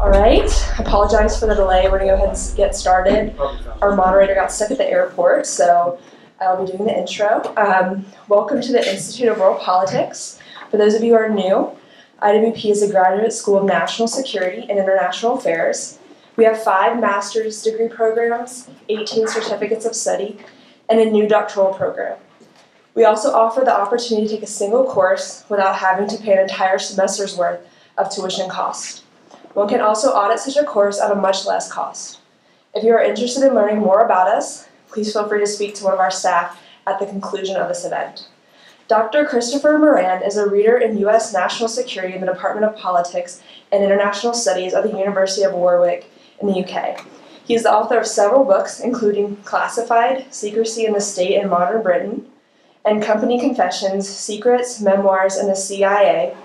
All right, apologize for the delay. We're gonna go ahead and get started. Our moderator got stuck at the airport, so I'll be doing the intro. Um, welcome to the Institute of World Politics. For those of you who are new, IWP is a graduate school of national security and international affairs. We have five master's degree programs, 18 certificates of study, and a new doctoral program. We also offer the opportunity to take a single course without having to pay an entire semester's worth of tuition cost. One can also audit such a course at a much less cost. If you are interested in learning more about us, please feel free to speak to one of our staff at the conclusion of this event. Dr. Christopher Moran is a reader in U.S. National Security in the Department of Politics and International Studies at the University of Warwick in the UK. He is the author of several books, including Classified, Secrecy in the State in Modern Britain, and Company Confessions, Secrets, Memoirs, and the CIA,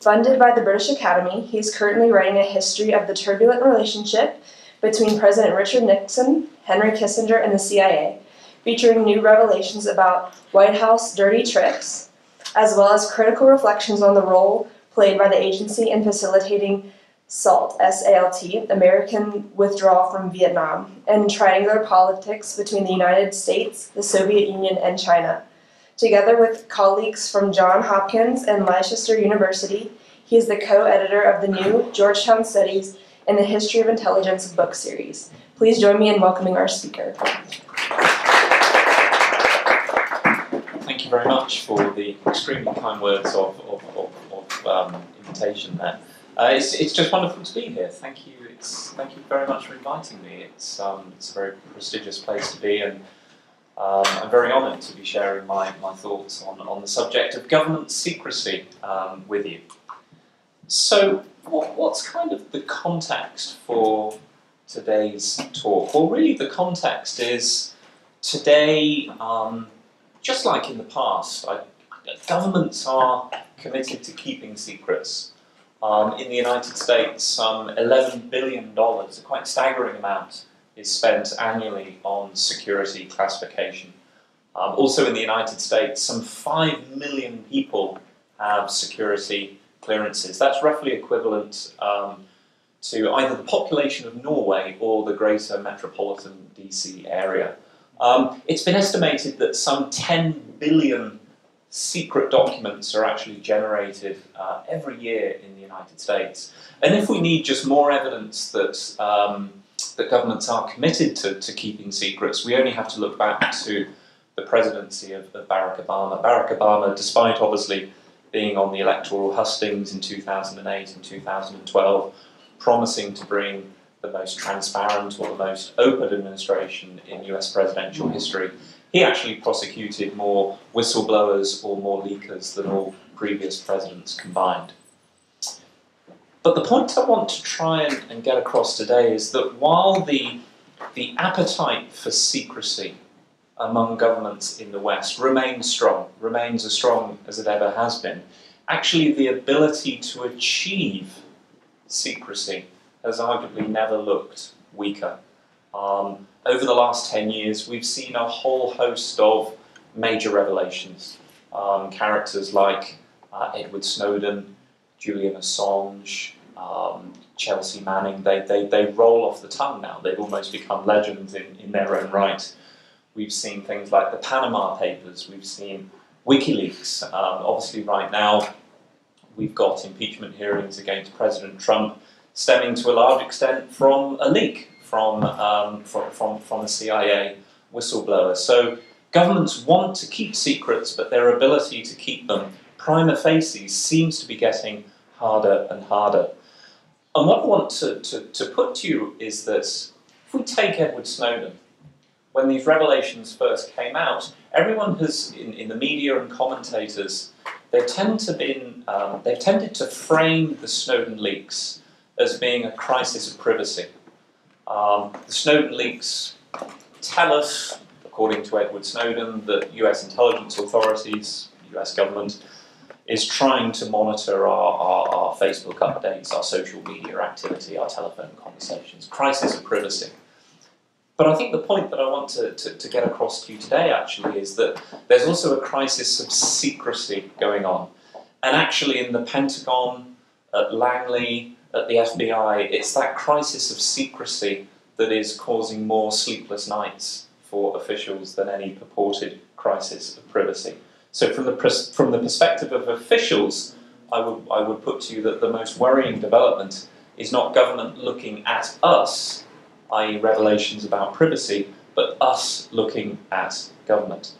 Funded by the British Academy, he is currently writing a history of the turbulent relationship between President Richard Nixon, Henry Kissinger, and the CIA, featuring new revelations about White House dirty tricks, as well as critical reflections on the role played by the agency in facilitating SALT, S-A-L-T, American withdrawal from Vietnam, and triangular politics between the United States, the Soviet Union, and China. Together with colleagues from Johns Hopkins and Leicester University, he is the co-editor of the new Georgetown Studies in the History of Intelligence book series. Please join me in welcoming our speaker. Thank you very much for the extremely kind words of, of, of, of um, invitation there. Uh, it's, it's just wonderful to be here. Thank you. It's, thank you very much for inviting me. It's, um, it's a very prestigious place to be and um, I'm very honoured to be sharing my, my thoughts on, on the subject of government secrecy um, with you. So, what, what's kind of the context for today's talk? Well, really, the context is today, um, just like in the past, I, governments are committed to keeping secrets. Um, in the United States, some $11 billion, a quite staggering amount, is spent annually on security classification. Um, also in the United States, some 5 million people have security clearances. That's roughly equivalent um, to either the population of Norway or the greater metropolitan DC area. Um, it's been estimated that some 10 billion secret documents are actually generated uh, every year in the United States. And if we need just more evidence that um, that governments are committed to, to keeping secrets, we only have to look back to the presidency of, of Barack Obama. Barack Obama, despite obviously being on the electoral hustings in 2008 and 2012, promising to bring the most transparent or the most open administration in US presidential history, he actually prosecuted more whistleblowers or more leakers than all previous presidents combined. But the point I want to try and, and get across today is that while the, the appetite for secrecy among governments in the West remains strong, remains as strong as it ever has been, actually the ability to achieve secrecy has arguably never looked weaker. Um, over the last 10 years, we've seen a whole host of major revelations. Um, characters like uh, Edward Snowden, Julian Assange, um, Chelsea Manning, they, they, they roll off the tongue now. They've almost become legends in, in their own right. We've seen things like the Panama Papers, we've seen WikiLeaks. Um, obviously, right now, we've got impeachment hearings against President Trump stemming to a large extent from a leak from, um, from, from, from the CIA whistleblower. So governments want to keep secrets, but their ability to keep them prima facie seems to be getting harder and harder. And what I want to, to, to put to you is this. if we take Edward Snowden, when these revelations first came out, everyone has, in, in the media and commentators, they tend to been, um, they've tended to frame the Snowden leaks as being a crisis of privacy. Um, the Snowden leaks tell us, according to Edward Snowden, that US intelligence authorities, US government, is trying to monitor our, our, our, Facebook updates, our social media activity, our telephone conversations. Crisis of privacy. But I think the point that I want to, to, to, get across to you today actually is that there's also a crisis of secrecy going on. And actually, in the Pentagon, at Langley, at the FBI, it's that crisis of secrecy that is causing more sleepless nights for officials than any purported crisis of privacy. So, from the, from the perspective of officials, I would, I would put to you that the most worrying development is not government looking at us, i.e., revelations about privacy, but us looking at government.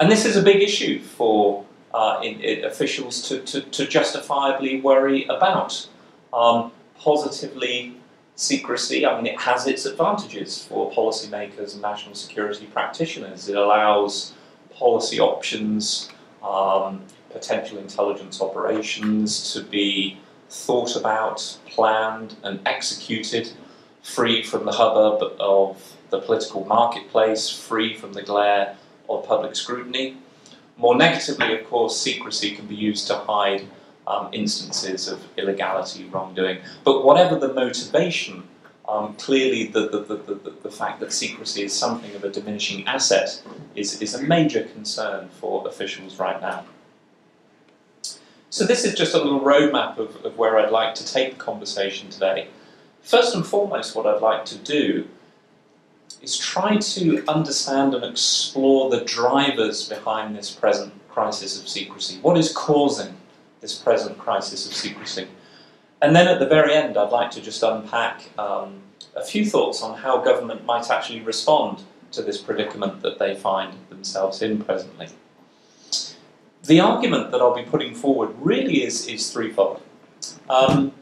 And this is a big issue for uh, in, in officials to, to, to, justifiably worry about. Um, positively, secrecy, I mean, it has its advantages for policymakers and national security practitioners. It allows policy options, um, potential intelligence operations to be thought about, planned, and executed, free from the hubbub of the political marketplace, free from the glare of public scrutiny. More negatively, of course, secrecy can be used to hide um, instances of illegality, wrongdoing. But whatever the motivation, um, clearly the, the, the, the, fact that secrecy is something of a diminishing asset is, is a major concern for officials right now. So this is just a little roadmap of, of where I'd like to take the conversation today. First and foremost, what I'd like to do is try to understand and explore the drivers behind this present crisis of secrecy. What is causing this present crisis of secrecy? And then at the very end, I'd like to just unpack um, a few thoughts on how government might actually respond to this predicament that they find themselves in presently. The argument that I'll be putting forward really is, is threefold. Um,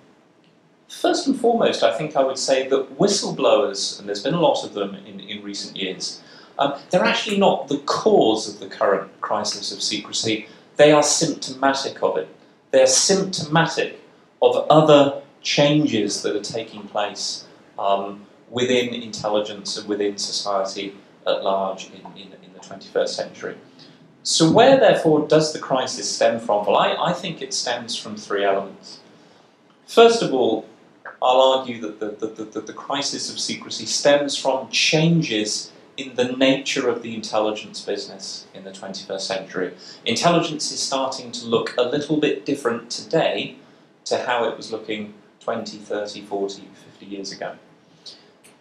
First and foremost, I think I would say that whistleblowers, and there's been a lot of them in, in recent years, um, they're actually not the cause of the current crisis of secrecy, they are symptomatic of it. They're symptomatic of other changes that are taking place um, within intelligence and within society at large in, in, in, the 21st century. So, where therefore does the crisis stem from? Well, I, I think it stems from three elements. First of all, I'll argue that the, the, the, the, crisis of secrecy stems from changes in the nature of the intelligence business in the 21st century. Intelligence is starting to look a little bit different today to how it was looking 20, 30, 40, 50 years ago.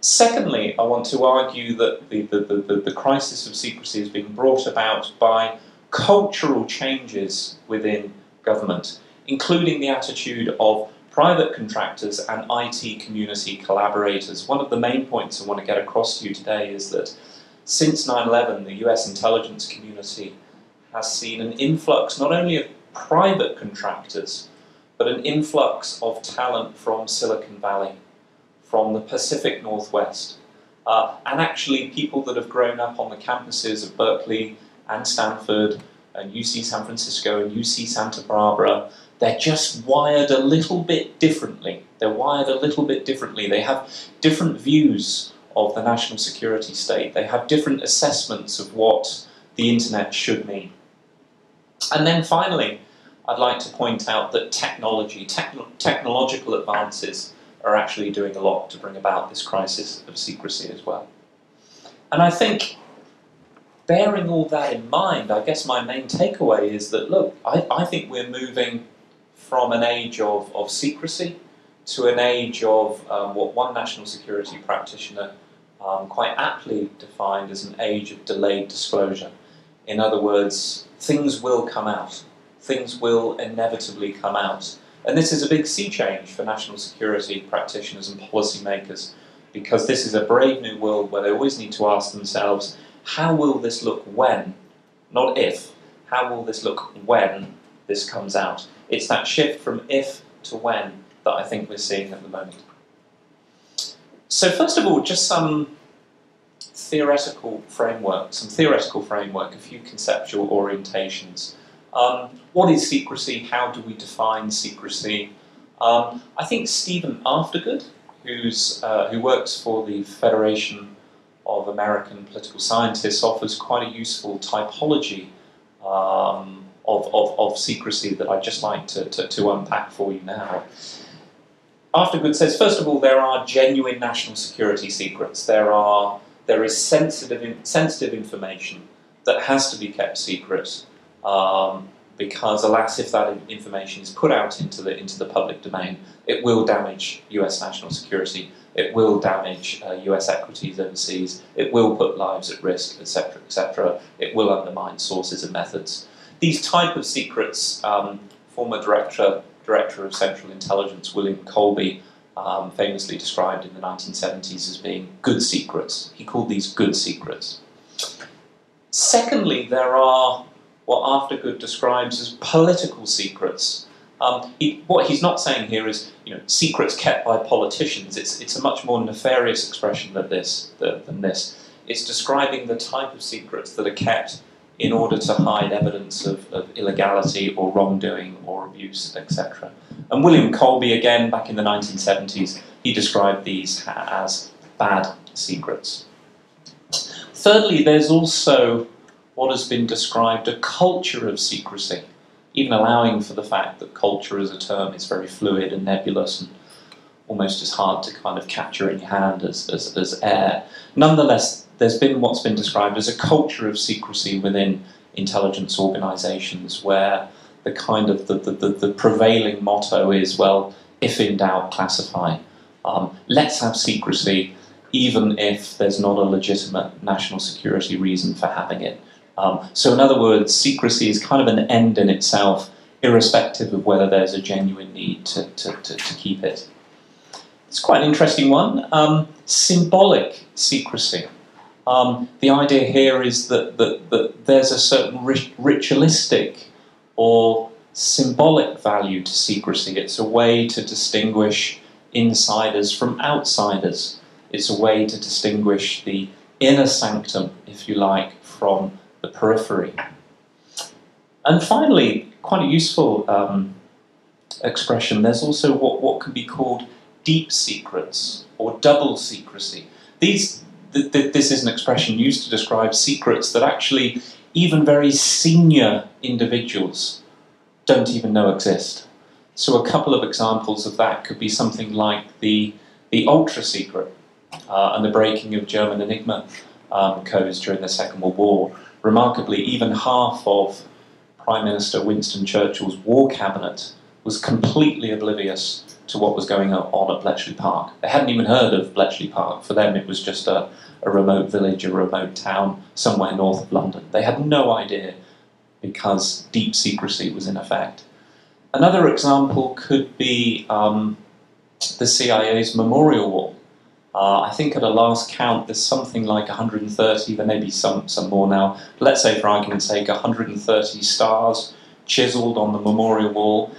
Secondly, I want to argue that the, the, the, the crisis of secrecy is being brought about by cultural changes within government, including the attitude of private contractors and IT community collaborators. One of the main points I want to get across to you today is that since 9 11, the US intelligence community has seen an influx not only of private contractors, but an influx of talent from Silicon Valley, from the Pacific Northwest, uh, and actually people that have grown up on the campuses of Berkeley and Stanford and UC San Francisco and UC Santa Barbara they're just wired a little bit differently. They're wired a little bit differently. They have different views of the national security state. They have different assessments of what the internet should mean. And then finally, I'd like to point out that technology, techno technological advances, are actually doing a lot to bring about this crisis of secrecy as well. And I think, bearing all that in mind, I guess my main takeaway is that, look, I, I think we're moving from an age of, of secrecy to an age of um, what one national security practitioner um, quite aptly defined as an age of delayed disclosure. In other words, things will come out. Things will inevitably come out. And this is a big sea change for national security practitioners and policymakers because this is a brave new world where they always need to ask themselves, how will this look when? Not if. How will this look when this comes out? It's that shift from if to when that I think we're seeing at the moment. So first of all, just some theoretical framework, some theoretical framework, a few conceptual orientations. Um, what is secrecy? How do we define secrecy? Um, I think Steven Aftergood, who's, uh, who works for the Federation of American Political Scientists, offers quite a useful typology um, of, of, of secrecy that I'd just like to, to, to unpack for you now. Aftergood says, first of all, there are genuine national security secrets. There are there is sensitive sensitive information that has to be kept secret. Um, because, alas, if that information is put out into the into the public domain, it will damage U.S. national security. It will damage uh, U.S. equities overseas. It will put lives at risk, etc., etc. It will undermine sources and methods. These type of secrets, um, former director director of Central Intelligence William Colby um, famously described in the 1970s as being good secrets. He called these good secrets. Secondly, there are what Aftergood describes as political secrets. Um, he, what he's not saying here is, you know, secrets kept by politicians. It's, it's a much more nefarious expression than this, than this. It's describing the type of secrets that are kept in order to hide evidence of, of illegality or wrongdoing or abuse, etc. And William Colby, again, back in the 1970s, he described these as bad secrets. Thirdly, there's also what has been described a culture of secrecy, even allowing for the fact that culture as a term is very fluid and nebulous and almost as hard to kind of capture in your hand as, as, as air. Nonetheless, there's been what's been described as a culture of secrecy within intelligence organizations where the kind of the, the, the, the prevailing motto is, well, if in doubt, classify. Um, let's have secrecy, even if there's not a legitimate national security reason for having it. Um, so, in other words, secrecy is kind of an end in itself, irrespective of whether there's a genuine need to, to, to, to keep it. It's quite an interesting one. Um, symbolic secrecy. Um, the idea here is that, that, that there's a certain ritualistic or symbolic value to secrecy. It's a way to distinguish insiders from outsiders. It's a way to distinguish the inner sanctum, if you like, from the periphery. And finally, quite a useful um, expression, there's also what, what can be called deep secrets or double secrecy. These th- th- this is an expression used to describe secrets that actually even very senior individuals don't even know exist. So a couple of examples of that could be something like the, the ultra secret uh, and the breaking of German Enigma um, codes during the Second World War. Remarkably, even half of Prime Minister Winston Churchill's war cabinet was completely oblivious to what was going on at Bletchley Park. They hadn't even heard of Bletchley Park. For them, it was just a, a remote village, a remote town somewhere north of London. They had no idea because deep secrecy was in effect. Another example could be um, the CIA's memorial wall. Uh, I think at a last count there's something like 130, there may be some, some more now. let's say, for argument's sake, 130 stars chiseled on the memorial wall,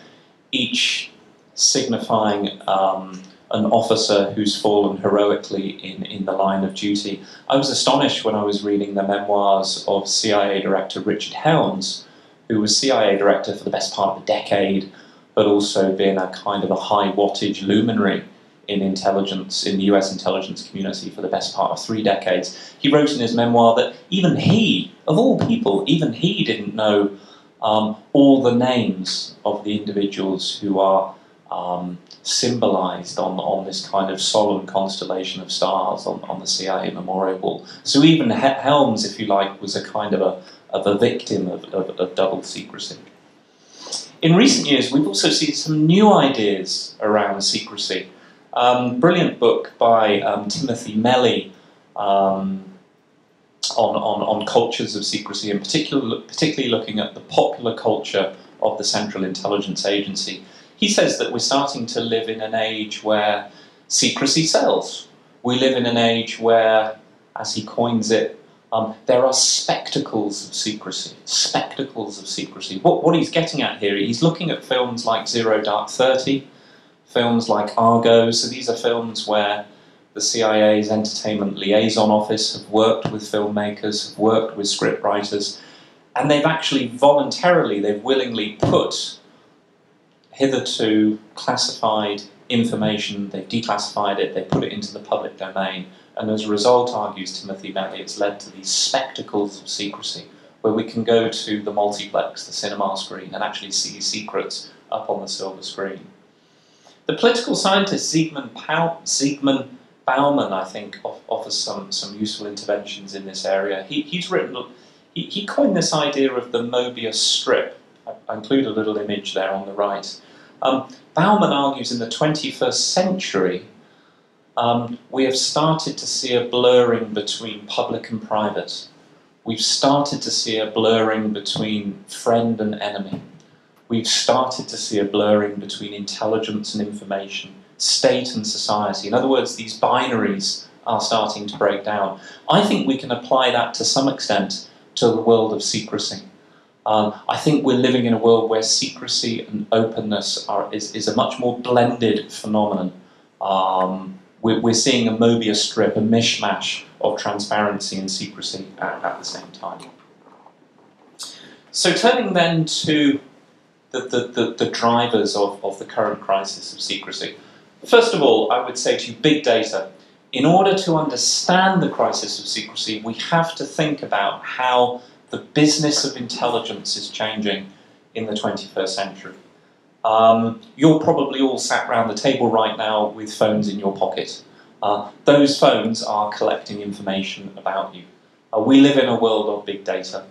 each signifying um, an officer who's fallen heroically in, in the line of duty. I was astonished when I was reading the memoirs of CIA Director Richard Helms, who was CIA Director for the best part of a decade, but also been a kind of a high wattage luminary in intelligence, in the US intelligence community for the best part of three decades. He wrote in his memoir that even he, of all people, even he didn't know um, all the names of the individuals who are um, symbolized on, on this kind of solemn constellation of stars on, on the CIA memorial wall. So even Helms, if you like, was a kind of a, of a victim of, of, of double secrecy. In recent years, we've also seen some new ideas around secrecy. Um, brilliant book by um, Timothy Melley um, on, on, on cultures of secrecy, and particular, particularly looking at the popular culture of the Central Intelligence Agency. He says that we're starting to live in an age where secrecy sells. We live in an age where, as he coins it, um, there are spectacles of secrecy. Spectacles of secrecy. What, what he's getting at here, he's looking at films like Zero Dark Thirty, films like Argo. So these are films where the CIA's entertainment liaison office have worked with filmmakers, have worked with scriptwriters, and they've actually voluntarily, they've willingly put hitherto classified information, they've declassified it, they've put it into the public domain, and as a result, argues Timothy Melley, it's led to these spectacles of secrecy, where we can go to the multiplex, the cinema screen, and actually see secrets up on the silver screen. The political scientist Zygmunt Bauman, I think, offers some, some useful interventions in this area. He, he's written, he, he coined this idea of the Mobius strip I include a little image there on the right. Um, Bauman argues in the 21st century um, we have started to see a blurring between public and private. We've started to see a blurring between friend and enemy. We've started to see a blurring between intelligence and information, state and society. In other words, these binaries are starting to break down. I think we can apply that to some extent to the world of secrecy. Um, I think we're living in a world where secrecy and openness are, is, is a much more blended phenomenon. Um, we're, we're seeing a Mobius strip, a mishmash of transparency and secrecy at, at the same time. So turning then to the, the, the, the, drivers of, of the current crisis of secrecy. First of all, I would say to you, big data. In order to understand the crisis of secrecy, we have to think about how the business of intelligence is changing in the 21st century. Um, you're probably all sat around the table right now with phones in your pocket. Uh, those phones are collecting information about you. Uh, we live in a world of big data.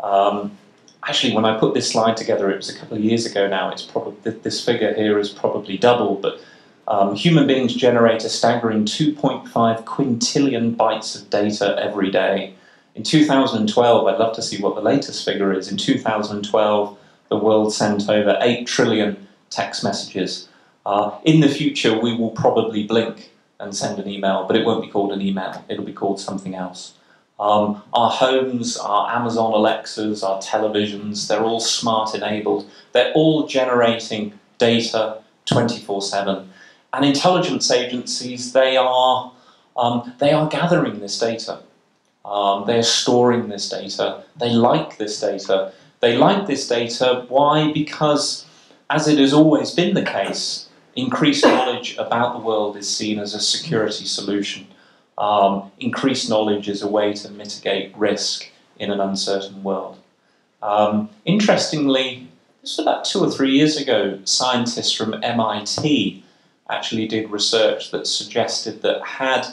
Um, actually, when I put this slide together, it was a couple of years ago now. It's probably this figure here is probably double, but um, human beings generate a staggering 2.5 quintillion bytes of data every day. In 2012, I'd love to see what the latest figure is. In 2012, the world sent over 8 trillion text messages. Uh, in the future, we will probably blink and send an email, but it won't be called an email, it'll be called something else. Um, our homes, our Amazon Alexas, our televisions, they're all smart enabled. They're all generating data 24 7. And intelligence agencies, they are, um, they are gathering this data. Um, they're storing this data. They like this data. They like this data. Why? Because, as it has always been the case, increased knowledge about the world is seen as a security solution. Um, increased knowledge is a way to mitigate risk in an uncertain world. Um, interestingly, just about two or three years ago, scientists from MIT actually did research that suggested that had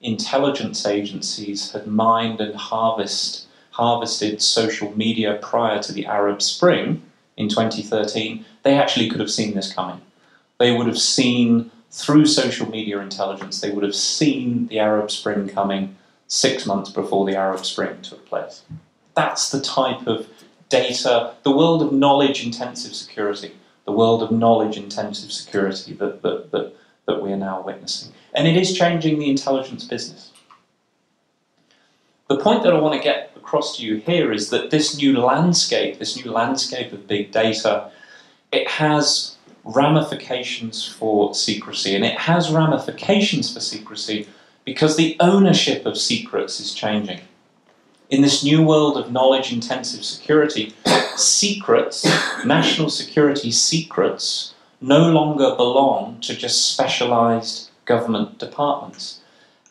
intelligence agencies had mined and harvest, harvested social media prior to the Arab Spring in 2013, they actually could have seen this coming. They would have seen, through social media intelligence, they would have seen the Arab Spring coming six months before the Arab Spring took place. That's the type of data, the world of knowledge intensive security, the world of knowledge intensive security that, that, that, that we are now witnessing. And it is changing the intelligence business. The point that I want to get across to you here is that this new landscape, this new landscape of big data, it has ramifications for secrecy. And it has ramifications for secrecy because the ownership of secrets is changing. In this new world of knowledge intensive security, secrets, national security secrets, no longer belong to just specialized government departments.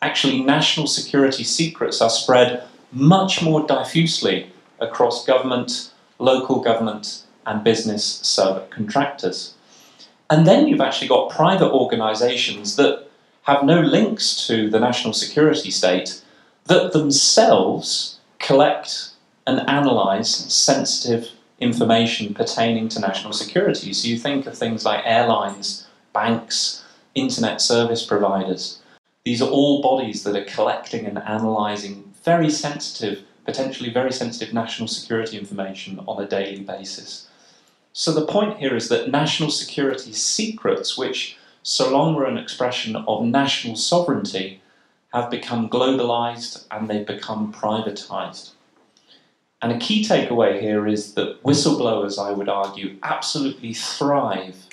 Actually, national security secrets are spread much more diffusely across government, local government, and business subcontractors. And then you've actually got private organisations that have no links to the national security state that themselves collect and analyse sensitive information pertaining to national security. So you think of things like airlines, banks, internet service providers. These are all bodies that are collecting and analysing very sensitive, potentially very sensitive national security information on a daily basis. So the point here is that national security secrets, which so long were an expression of national sovereignty, have become globalized and they've become privatized. And a key takeaway here is that whistleblowers, I would argue, absolutely thrive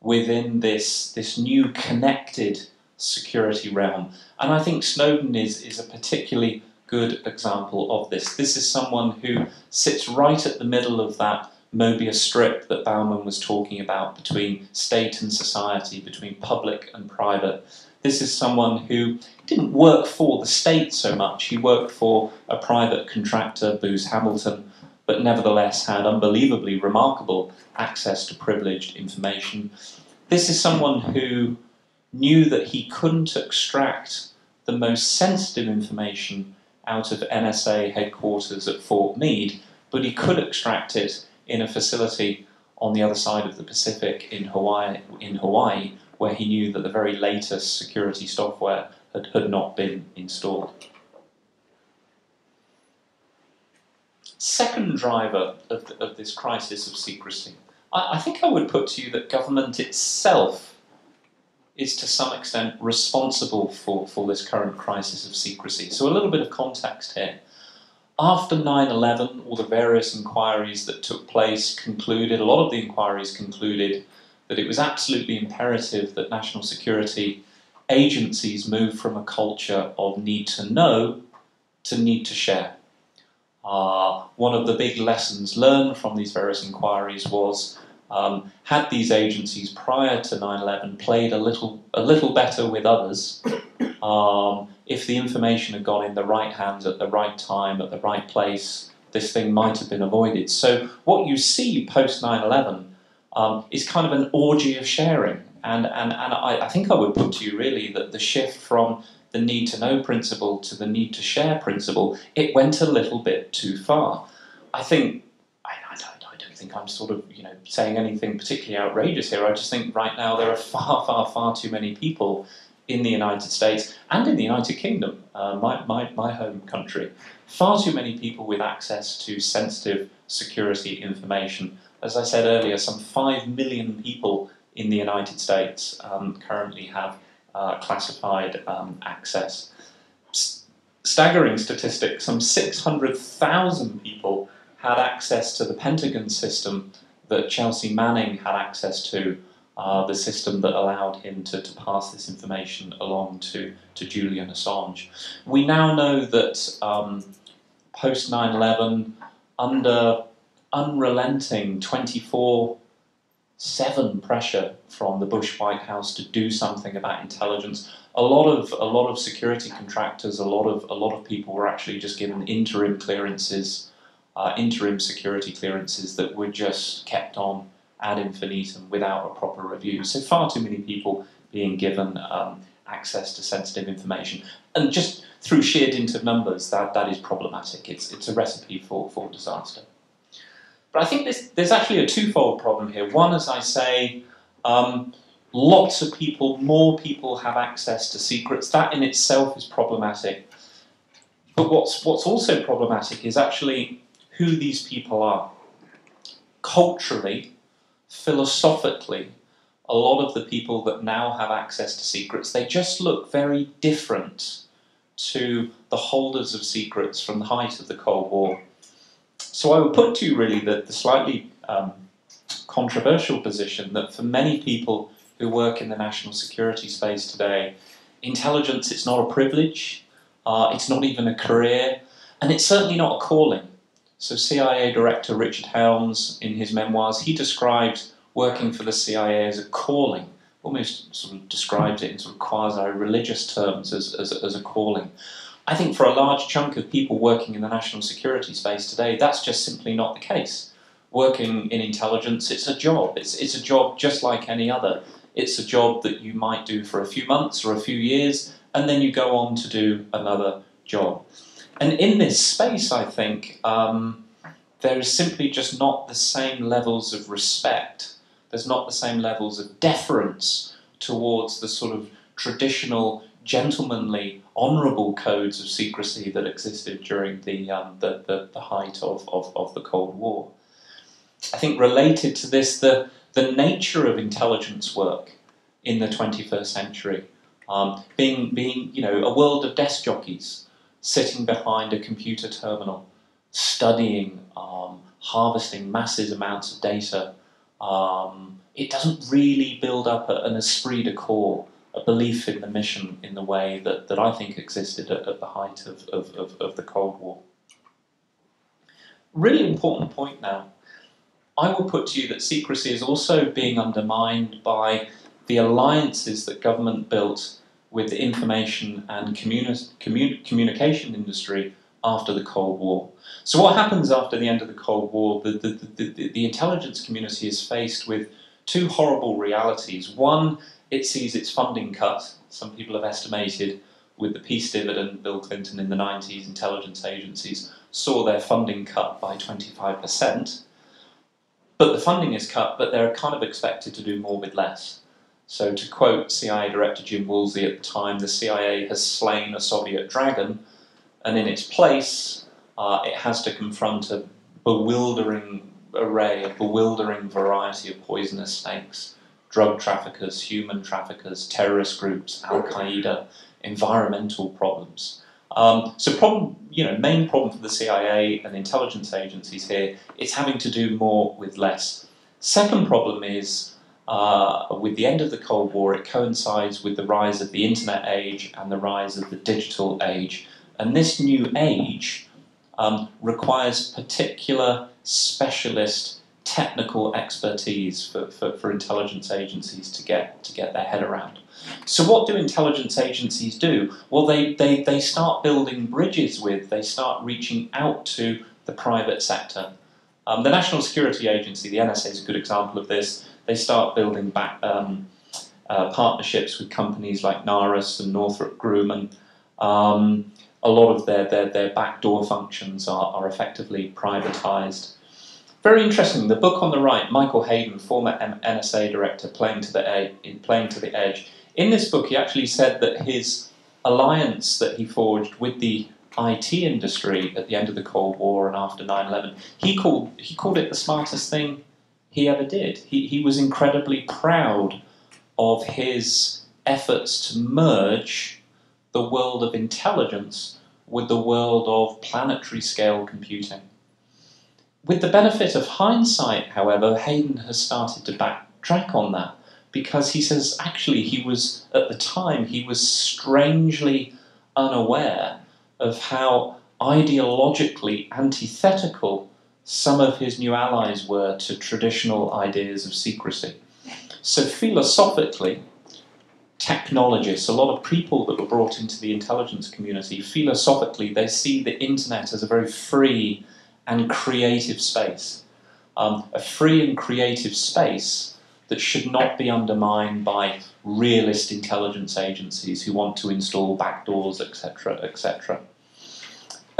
within this, this new connected security realm. And I think Snowden is, is a particularly good example of this. This is someone who sits right at the middle of that Mobius strip that Bauman was talking about between state and society, between public and private. This is someone who didn't work for the state so much. He worked for a private contractor, Booz Hamilton, but nevertheless had unbelievably remarkable access to privileged information. This is someone who knew that he couldn't extract the most sensitive information out of NSA headquarters at Fort Meade, but he could extract it in a facility on the other side of the Pacific in Hawaii, in Hawaii where he knew that the very latest security software had, had not been installed. Second driver of, the, of this crisis of secrecy, I, I think I would put to you that government itself is to some extent responsible for, for this current crisis of secrecy. So, a little bit of context here. After 9 11, all the various inquiries that took place concluded, a lot of the inquiries concluded that it was absolutely imperative that national security agencies move from a culture of need to know to need to share. Uh, one of the big lessons learned from these various inquiries was um, had these agencies prior to 9/11 played a little a little better with others, um, if the information had gone in the right hands at the right time at the right place, this thing might have been avoided. So what you see post 9/11 um, is kind of an orgy of sharing, and and and I, I think I would put to you really that the shift from the need to know principle to the need to share principle, it went a little bit too far. I think I I don't think I'm sort of you know saying anything particularly outrageous here. I just think right now there are far, far, far too many people in the United States and in the United Kingdom, uh, my, my, my home country, far too many people with access to sensitive security information. As I said earlier, some 5 million people in the United States um, currently have uh, classified um, access. Staggering statistics some 600,000 people had access to the Pentagon system that Chelsea Manning had access to, uh, the system that allowed him to, to pass this information along to, to Julian Assange. We now know that um, post 9 11, under unrelenting 24 7 pressure from the Bush White House to do something about intelligence, a lot of a lot of security contractors, a lot of a lot of people were actually just given interim clearances uh, interim security clearances that were just kept on ad infinitum without a proper review. So far too many people being given um, access to sensitive information, and just through sheer dint of numbers, that, that is problematic. It's it's a recipe for for disaster. But I think this, there's actually a twofold problem here. One, as I say, um, lots of people, more people have access to secrets. That in itself is problematic. But what's what's also problematic is actually who these people are. Culturally, philosophically, a lot of the people that now have access to secrets, they just look very different to the holders of secrets from the height of the Cold War. So I would put to you really that the slightly um, controversial position that for many people who work in the national security space today, intelligence it's not a privilege, uh, it's not even a career, and it's certainly not a calling. So CIA Director Richard Helms, in his memoirs, he describes working for the CIA as a calling, almost sort of describes it in sort of quasi-religious terms as, as, as a calling. I think for a large chunk of people working in the national security space today, that's just simply not the case. Working in intelligence, it's a job. It's, it's a job just like any other. It's a job that you might do for a few months or a few years, and then you go on to do another job. And in this space, I think, um, there is simply just not the same levels of respect. There's not the same levels of deference towards the sort of traditional, gentlemanly, honourable codes of secrecy that existed during the, um, the, the, the, height of, of, of the Cold War. I think related to this, the, the nature of intelligence work in the 21st century, um, being, being you know, a world of desk jockeys, sitting behind a computer terminal, studying, um, harvesting massive amounts of data, um, it doesn't really build up a, an esprit de corps, a belief in the mission in the way that, that I think existed at, at the height of, of, of, of the Cold War. Really important point now. I will put to you that secrecy is also being undermined by the alliances that government built with the information and communi- commun- communication industry after the Cold War. So, what happens after the end of the Cold War? The, the, the, the, intelligence community is faced with two horrible realities. One, it sees its funding cut. Some people have estimated with the peace dividend, Bill Clinton in the 90s, intelligence agencies saw their funding cut by 25%. but the funding is cut, but they're kind of expected to do more with less. So, to quote CIA Director Jim Woolsey at the time, the CIA has slain a Soviet dragon, and in its place, uh, it has to confront a bewildering array, a bewildering variety of poisonous snakes drug traffickers, human traffickers, terrorist groups, Al Qaeda, environmental problems. Um, so, problem, you know, main problem for the CIA and intelligence agencies here is having to do more with less. Second problem is uh, with the end of the Cold War, it coincides with the rise of the internet age and the rise of the digital age. And this new age um, requires particular specialist technical expertise for, for, for intelligence agencies to get to get their head around. So what do intelligence agencies do? Well, they, they, they start building bridges with, they start reaching out to the private sector. Um, the National Security Agency, the NSA is a good example of this. They start building back um, uh, partnerships with companies like Narus and Northrop Grumman. Um, a lot of their, their, their backdoor functions are, are effectively privatized. Very interesting. The book on the right, Michael Hayden, former NSA director, playing to the playing to the edge. In this book, he actually said that his alliance that he forged with the IT industry at the end of the Cold War and after 9/11, he called he called it the smartest thing he ever did. He he was incredibly proud of his efforts to merge the world of intelligence with the world of planetary scale computing. With the benefit of hindsight, however, Hayden has started to backtrack on that because he says actually he was, at the time, he was strangely unaware of how ideologically antithetical some of his new allies were to traditional ideas of secrecy. So, philosophically, technologists, a lot of people that were brought into the intelligence community, philosophically, they see the internet as a very free and creative space. Um, a free and creative space that should not be undermined by realist intelligence agencies who want to install backdoors, etc., etc.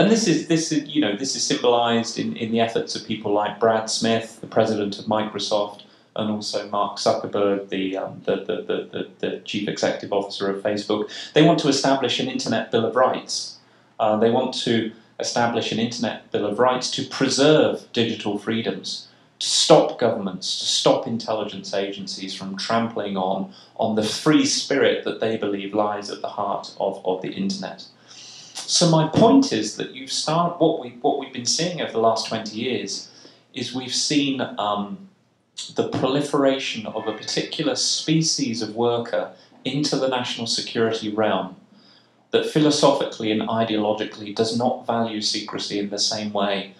And this is this is you know this is symbolised in, in the efforts of people like Brad Smith, the president of Microsoft, and also Mark Zuckerberg, the, um, the, the, the, the, chief executive officer of Facebook. They want to establish an Internet Bill of Rights. Uh, they want to establish an Internet Bill of Rights to preserve digital freedoms, to stop governments, to stop intelligence agencies from trampling on, on the free spirit that they believe lies at the heart of, of the Internet. So my point is that you've started, what, we, what we've been seeing over the last 20 years is we've seen um, the proliferation of a particular species of worker into the national security realm that philosophically and ideologically does not value secrecy in the same way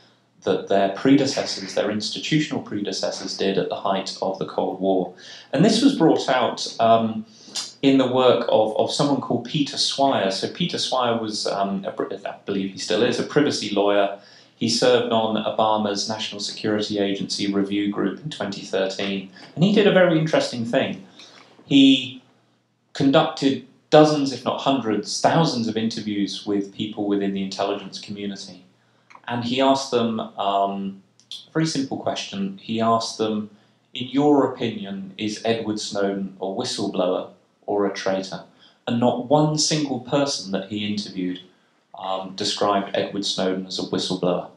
that their predecessors, their institutional predecessors, did at the height of the Cold War. And this was brought out um, in the work of, of someone called Peter Swire. So, Peter Swire was, um, a, I believe he still is, a privacy lawyer. He served on Obama's National Security Agency review group in 2013. And he did a very interesting thing. He conducted dozens, if not hundreds, thousands of interviews with people within the intelligence community. And he asked them um, a very simple question. He asked them, in your opinion, is Edward Snowden a whistleblower or a traitor? And not one single person that he interviewed um, described Edward Snowden as a whistleblower.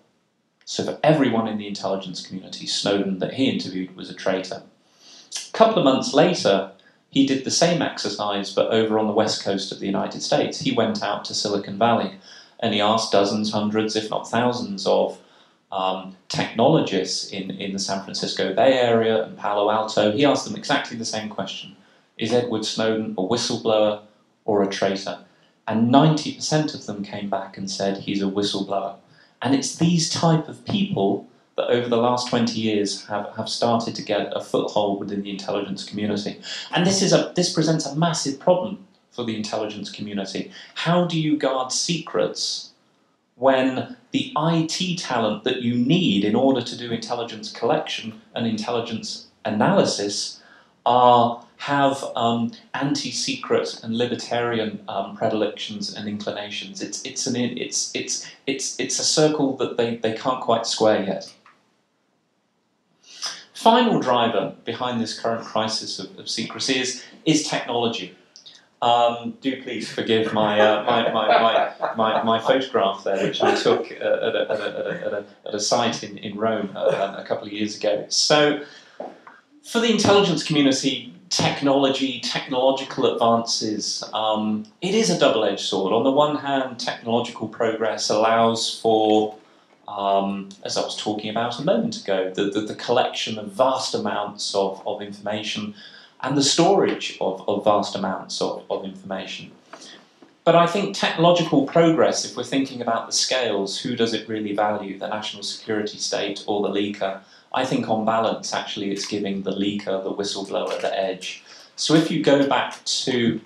So for everyone in the intelligence community, Snowden that he interviewed was a traitor. A couple of months later, he did the same exercise, but over on the west coast of the United States. He went out to Silicon Valley and he asked dozens, hundreds, if not thousands, of um, technologists in, in the San Francisco Bay Area and Palo Alto. He asked them exactly the same question Is Edward Snowden a whistleblower or a traitor? And 90% of them came back and said he's a whistleblower. And it's these type of people that over the last 20 years have, have started to get a foothold within the intelligence community. And this, is a, this presents a massive problem for the intelligence community. How do you guard secrets when the IT talent that you need in order to do intelligence collection and intelligence analysis are have um, anti-secret and libertarian um, predilections and inclinations. It's it's an it's it's it's it's a circle that they, they can't quite square yet. final driver behind this current crisis of, of secrecy is, is technology. Um, do please forgive my, uh, my, my, my, my, photograph there, which I took uh, at, a, at, a, at, a, at, a, site in, in Rome uh, a couple of years ago. So, for the intelligence community, technology, technological advances, um, it is a double edged sword. On the one hand, technological progress allows for um, as I was talking about a moment ago, the, the, the, collection of vast amounts of, of information and the storage of, of vast amounts of, of information. But I think technological progress, if we're thinking about the scales, who does it really value, the national security state or the leaker? I think on balance, actually, it's giving the leaker, the whistleblower, the edge. So if you go back to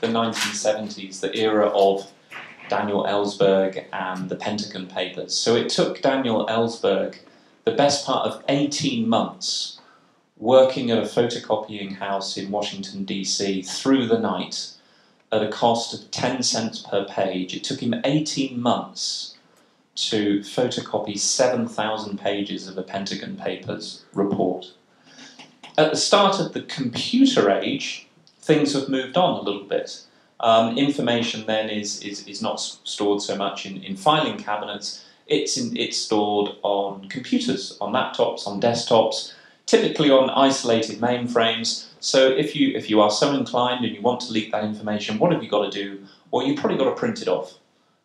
the 1970s, the era of Daniel Ellsberg and the Pentagon Papers. So it took Daniel Ellsberg the best part of 18 months working at a photocopying house in Washington, D.C. through the night at a cost of 10 cents per page. It took him 18 months to photocopy 7,000 pages of a Pentagon Papers report. At the start of the computer age, things have moved on a little bit. Um, information then is, is, is not stored so much in, in filing cabinets, it's, in, it's stored on computers, on laptops, on desktops, typically on isolated mainframes. So if you, if you are so inclined and you want to leak that information, what have you got to do? Well, you've probably got to print it off.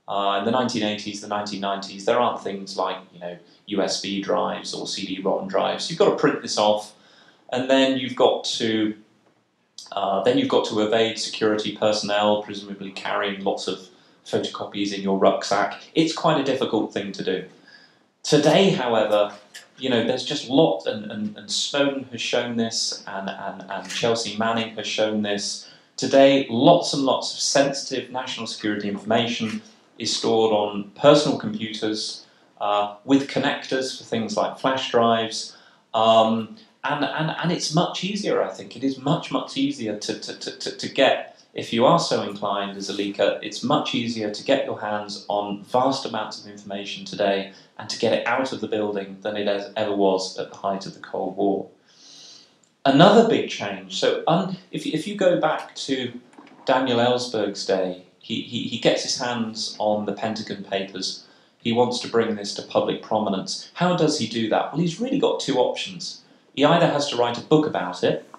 Uh, in the 1980s, the 1990s, there aren't things like you know USB drives or CD-ROM drives. You've got to print this off, and then you've got to uh, then you've got to evade security personnel, presumably carrying lots of photocopies in your rucksack. It's quite a difficult thing to do. Today, however, you know, there's just lots, and, and, and Snowden has shown this, and, and, and Chelsea Manning has shown this. Today, lots and lots of sensitive national security information is stored on personal computers uh, with connectors for things like flash drives. Um, and, and, and it's much easier, I think. It is much, much easier to, to, to, to get, if you are so inclined as a leaker, it's much easier to get your hands on vast amounts of information today and to get it out of the building than it has ever was at the height of the Cold War. Another big change, so if, if you go back to Daniel Ellsberg's day, he, he, gets his hands on the Pentagon Papers. He wants to bring this to public prominence. How does he do that? Well, he's really got two options. He either has to write a book about it,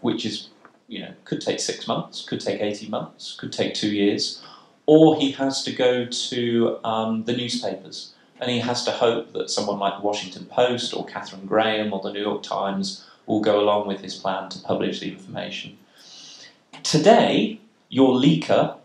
which is, you know, could take six months, could take 18 months, could take two years, or he has to go to um, the newspapers and he has to hope that someone like the Washington Post or Katharine Graham or the New York Times will go along with his plan to publish the information. Today, your leaker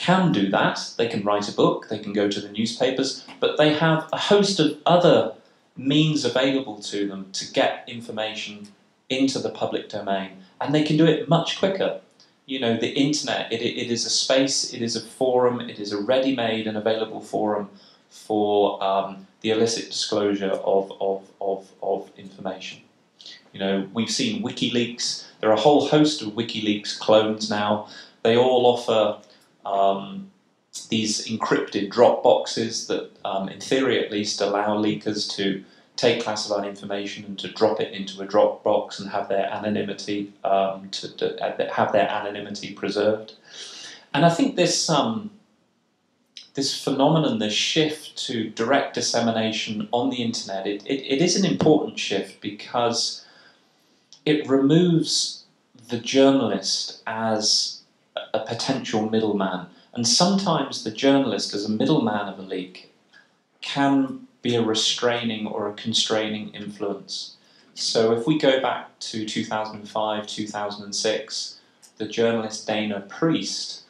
can do that. They can write a book, they can go to the newspapers, but they have a host of other means available to them to get information into the public domain. And they can do it much quicker. You know, the internet, it, it is a space, it is a forum, it is a ready made and available forum for um, the illicit disclosure of, of, of, of information. You know, we've seen WikiLeaks, there are a whole host of WikiLeaks clones now. They all offer um, these encrypted drop boxes that, um, in theory at least, allow leakers to take classified information and to drop it into a drop box and have their anonymity um, to, to, uh, have their anonymity preserved. And I think this um, this phenomenon, this shift to direct dissemination on the internet, it, it, it is an important shift because it removes the journalist as a potential middleman. And sometimes the journalist, as a middleman of a leak, can be a restraining or a constraining influence. So if we go back to 2005, 2006, the journalist Dana Priest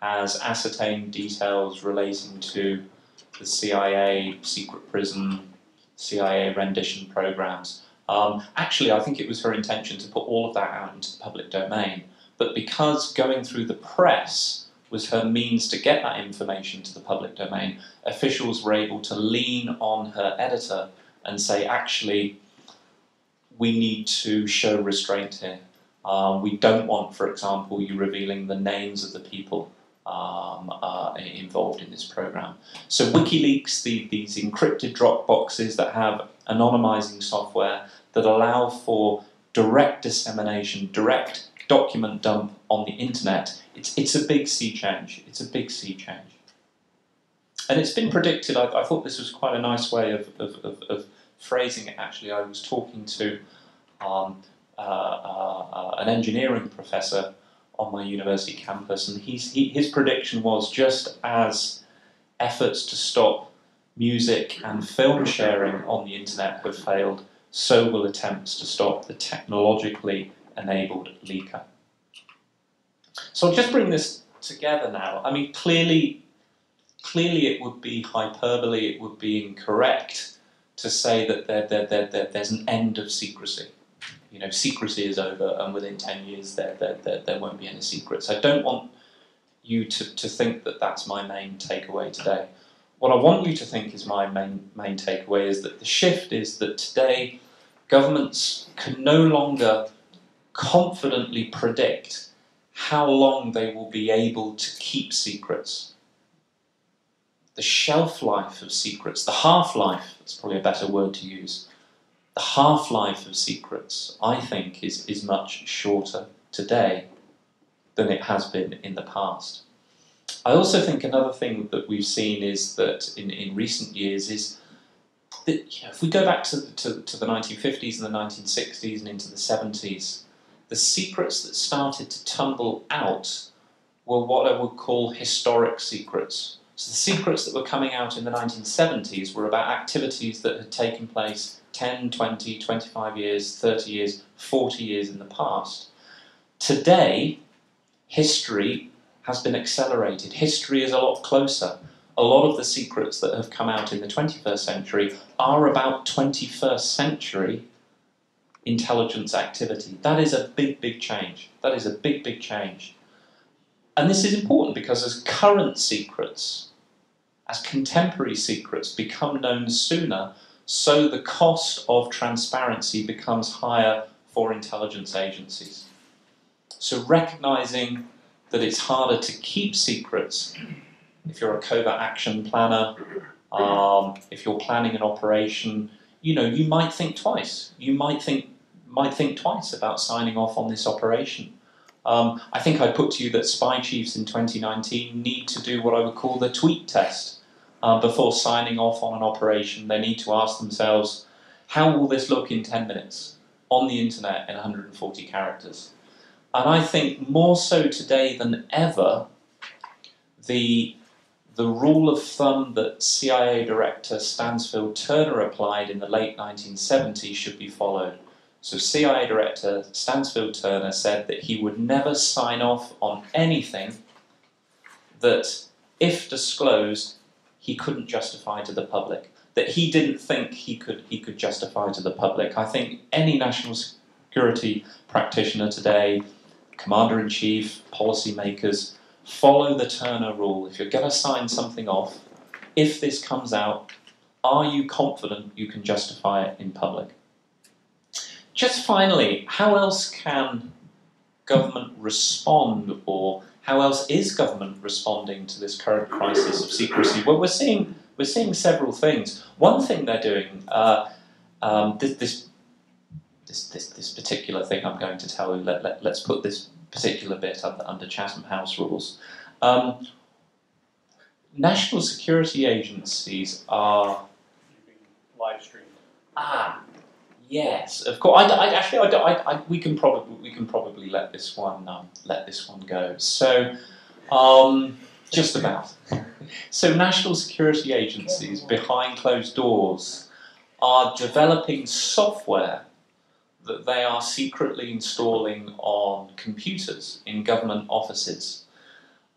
has ascertained details relating to the CIA secret prison, CIA rendition programs. Um, actually, I think it was her intention to put all of that out into the public domain, but because going through the press was her means to get that information to the public domain, officials were able to lean on her editor and say, actually, we need to show restraint here. Um, we don't want, for example, you revealing the names of the people um, uh, involved in this program. So WikiLeaks, the, these encrypted drop boxes that have anonymizing software, that allow for direct dissemination, direct document dump on the internet, it's, it's a big sea change. It's a big sea change. And it's been predicted, I, I thought this was quite a nice way of, of, of, of phrasing it actually. I was talking to um, uh, uh, uh, an engineering professor on my university campus, and he's, he, his prediction was just as efforts to stop music and film sharing on the internet have failed, so will attempts to stop the technologically enabled leaker. So I'll just bring this together now. I mean, clearly, clearly it would be hyperbole, it would be incorrect to say that there, there, there, there, there's an end of secrecy. You know, secrecy is over, and within 10 years there, there, there, there won't be any secrets. I don't want you to, to think that that's my main takeaway today. What I want you to think is my main, main takeaway is that the shift is that today governments can no longer confidently predict how long they will be able to keep secrets. The shelf life of secrets, the half life, that's probably a better word to use, the half life of secrets, I think, is, is much shorter today than it has been in the past. I also think another thing that we've seen is that in, in recent years is that you know, if we go back to, to, to the 1950s and the 1960s and into the 70s, the secrets that started to tumble out were what I would call historic secrets. So the secrets that were coming out in the 1970s were about activities that had taken place 10, 20, 25 years, 30 years, 40 years in the past. Today, history has been accelerated. History is a lot closer. A lot of the secrets that have come out in the 21st century are about 21st century intelligence activity. That is a big, big change. That is a big, big change. And this is important because as current secrets, as contemporary secrets become known sooner, so the cost of transparency becomes higher for intelligence agencies. So recognizing that it's harder to keep secrets if you're a covert action planner, um, if you're planning an operation, you know, you might think twice. You might think might think twice about signing off on this operation. Um, I think I put to you that spy chiefs in 2019 need to do what I would call the tweet test uh, before signing off on an operation. They need to ask themselves, how will this look in 10 minutes on the internet in 140 characters? And I think more so today than ever, the the rule of thumb that CIA Director Stansfield Turner applied in the late 1970s should be followed. So CIA Director Stansfield Turner said that he would never sign off on anything that, if disclosed, he couldn't justify to the public. That he didn't think he could he could justify to the public. I think any national security practitioner today, commander in chief, policymakers, follow the Turner rule. If you're going to sign something off, if this comes out, are you confident you can justify it in public? Just finally, how else can government respond, or how else is government responding to this current crisis of secrecy? Well, we're seeing we're seeing several things. One thing they're doing, uh, um, this, this, this this this particular thing I'm going to tell you. Let, let us put this particular bit under, under Chatham House rules. Um, national security agencies are live streamed. Ah, Yes, of course. I, I actually, I, we can probably we can probably let this one um, let this one go. So, um, just about. So, national security agencies behind closed doors are developing software that they are secretly installing on computers in government offices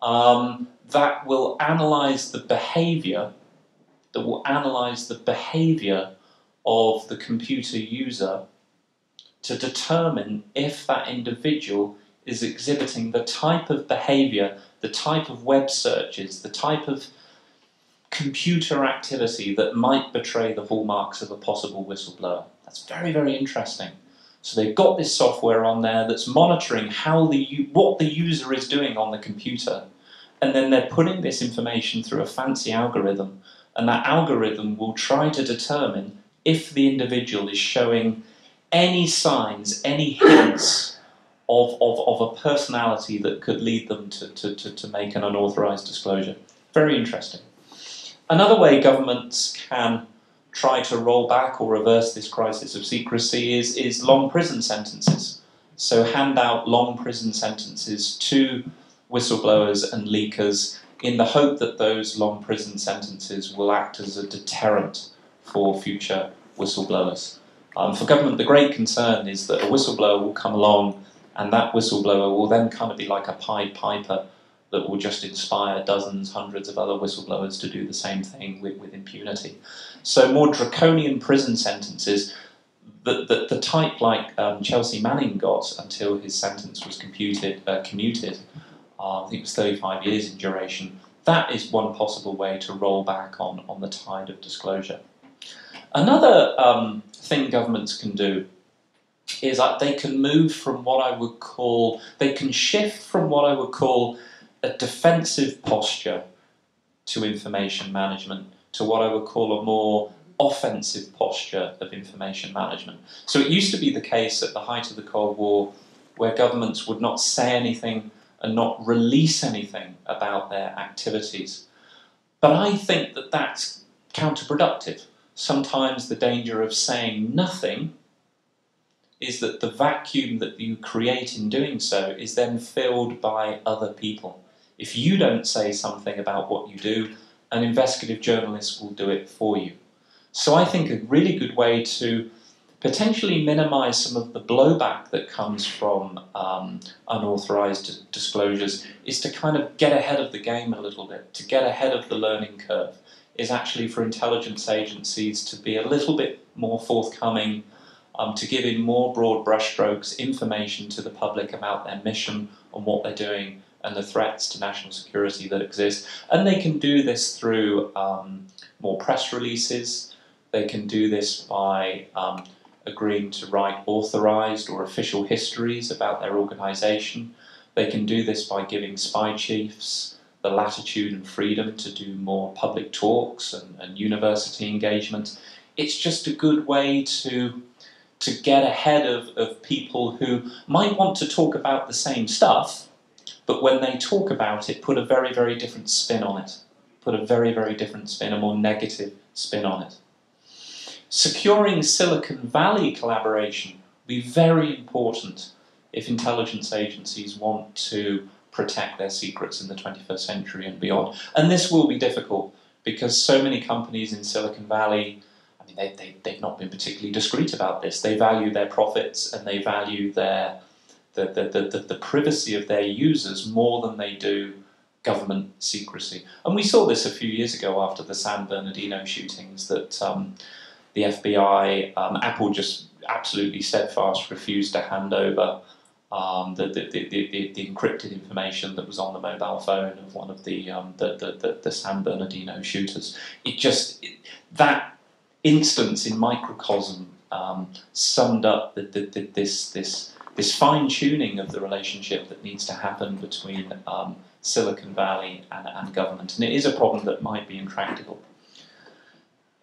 um, that will analyze the behavior that will analyze the behavior of the computer user to determine if that individual is exhibiting the type of behavior, the type of web searches, the type of computer activity that might betray the hallmarks of a possible whistleblower. That's very, very interesting. So they've got this software on there that's monitoring how the what the user is doing on the computer, and then they're putting this information through a fancy algorithm, and that algorithm will try to determine if the individual is showing any signs, any hints of, of, of a personality that could lead them to, to, to, to make an unauthorized disclosure. Very interesting. Another way governments can try to roll back or reverse this crisis of secrecy is, is long prison sentences. So hand out long prison sentences to whistleblowers and leakers in the hope that those long prison sentences will act as a deterrent for future whistleblowers. Um, for government, the great concern is that a whistleblower will come along and that whistleblower will then kind of be like a Pied Piper that will just inspire dozens, hundreds of other whistleblowers to do the same thing with, with impunity. So more draconian prison sentences, the, the, the type like um, Chelsea Manning got until his sentence was computed, uh, commuted, uh, I think it was 35 years in duration, that is one possible way to roll back on, on the tide of disclosure. Another um, thing governments can do is that they can move from what I would call, they can shift from what I would call a defensive posture to information management to what I would call a more offensive posture of information management. So it used to be the case at the height of the Cold War where governments would not say anything and not release anything about their activities. But I think that that's counterproductive. Sometimes the danger of saying nothing is that the vacuum that you create in doing so is then filled by other people. If you don't say something about what you do, an investigative journalist will do it for you. So I think a really good way to potentially minimize some of the blowback that comes from um, unauthorized disclosures is to kind of get ahead of the game a little bit, to get ahead of the learning curve, is actually for intelligence agencies to be a little bit more forthcoming, um, to give in more broad brushstrokes information to the public about their mission and what they're doing and the threats to national security that exist. And they can do this through um, more press releases. They can do this by um, agreeing to write authorized or official histories about their organization. They can do this by giving spy chiefs the latitude and freedom to do more public talks and, and university engagement. It's just a good way to to get ahead of, of people who might want to talk about the same stuff, but when they talk about it, put a very, very different spin on it. Put a very, very different spin, a more negative spin on it. Securing Silicon Valley collaboration will be very important if intelligence agencies want to protect their secrets in the 21st century and beyond. And this will be difficult because so many companies in Silicon Valley, I mean, they, they, they've not been particularly discreet about this. They value their profits and they value their the, the, the, the, privacy of their users more than they do government secrecy. And we saw this a few years ago after the San Bernardino shootings that um, the FBI, um, Apple just absolutely steadfast refused to hand over um, the, the, the, the, encrypted information that was on the mobile phone of one of the, um, the, the, San Bernardino shooters. It just, it, that instance in microcosm um, summed up this, this this fine tuning of the relationship that needs to happen between um, Silicon Valley and, and government. And it is a problem that might be intractable.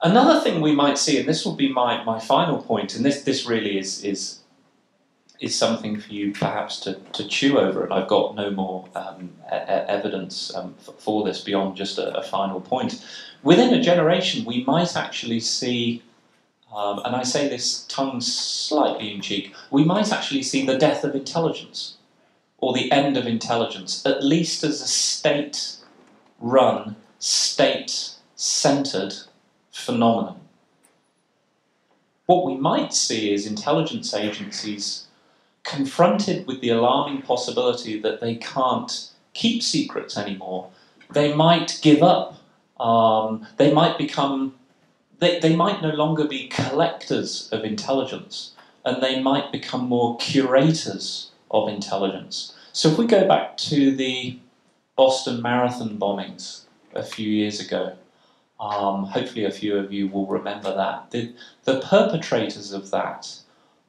Another thing we might see, and this will be my, my final point, and this, this really is, is, is something for you perhaps to, to chew over, and I've got no more um, e evidence um, for this beyond just a, a final point. Within a generation, we might actually see um, and I say this tongue slightly in cheek, we might actually see the death of intelligence, or the end of intelligence, at least as a state run, state centered phenomenon. What we might see is intelligence agencies confronted with the alarming possibility that they can't keep secrets anymore. They might give up. Um, they might become they, they might no longer be collectors of intelligence and they might become more curators of intelligence. So if we go back to the Boston Marathon bombings a few years ago, um, hopefully a few of you will remember that. The, the perpetrators of that,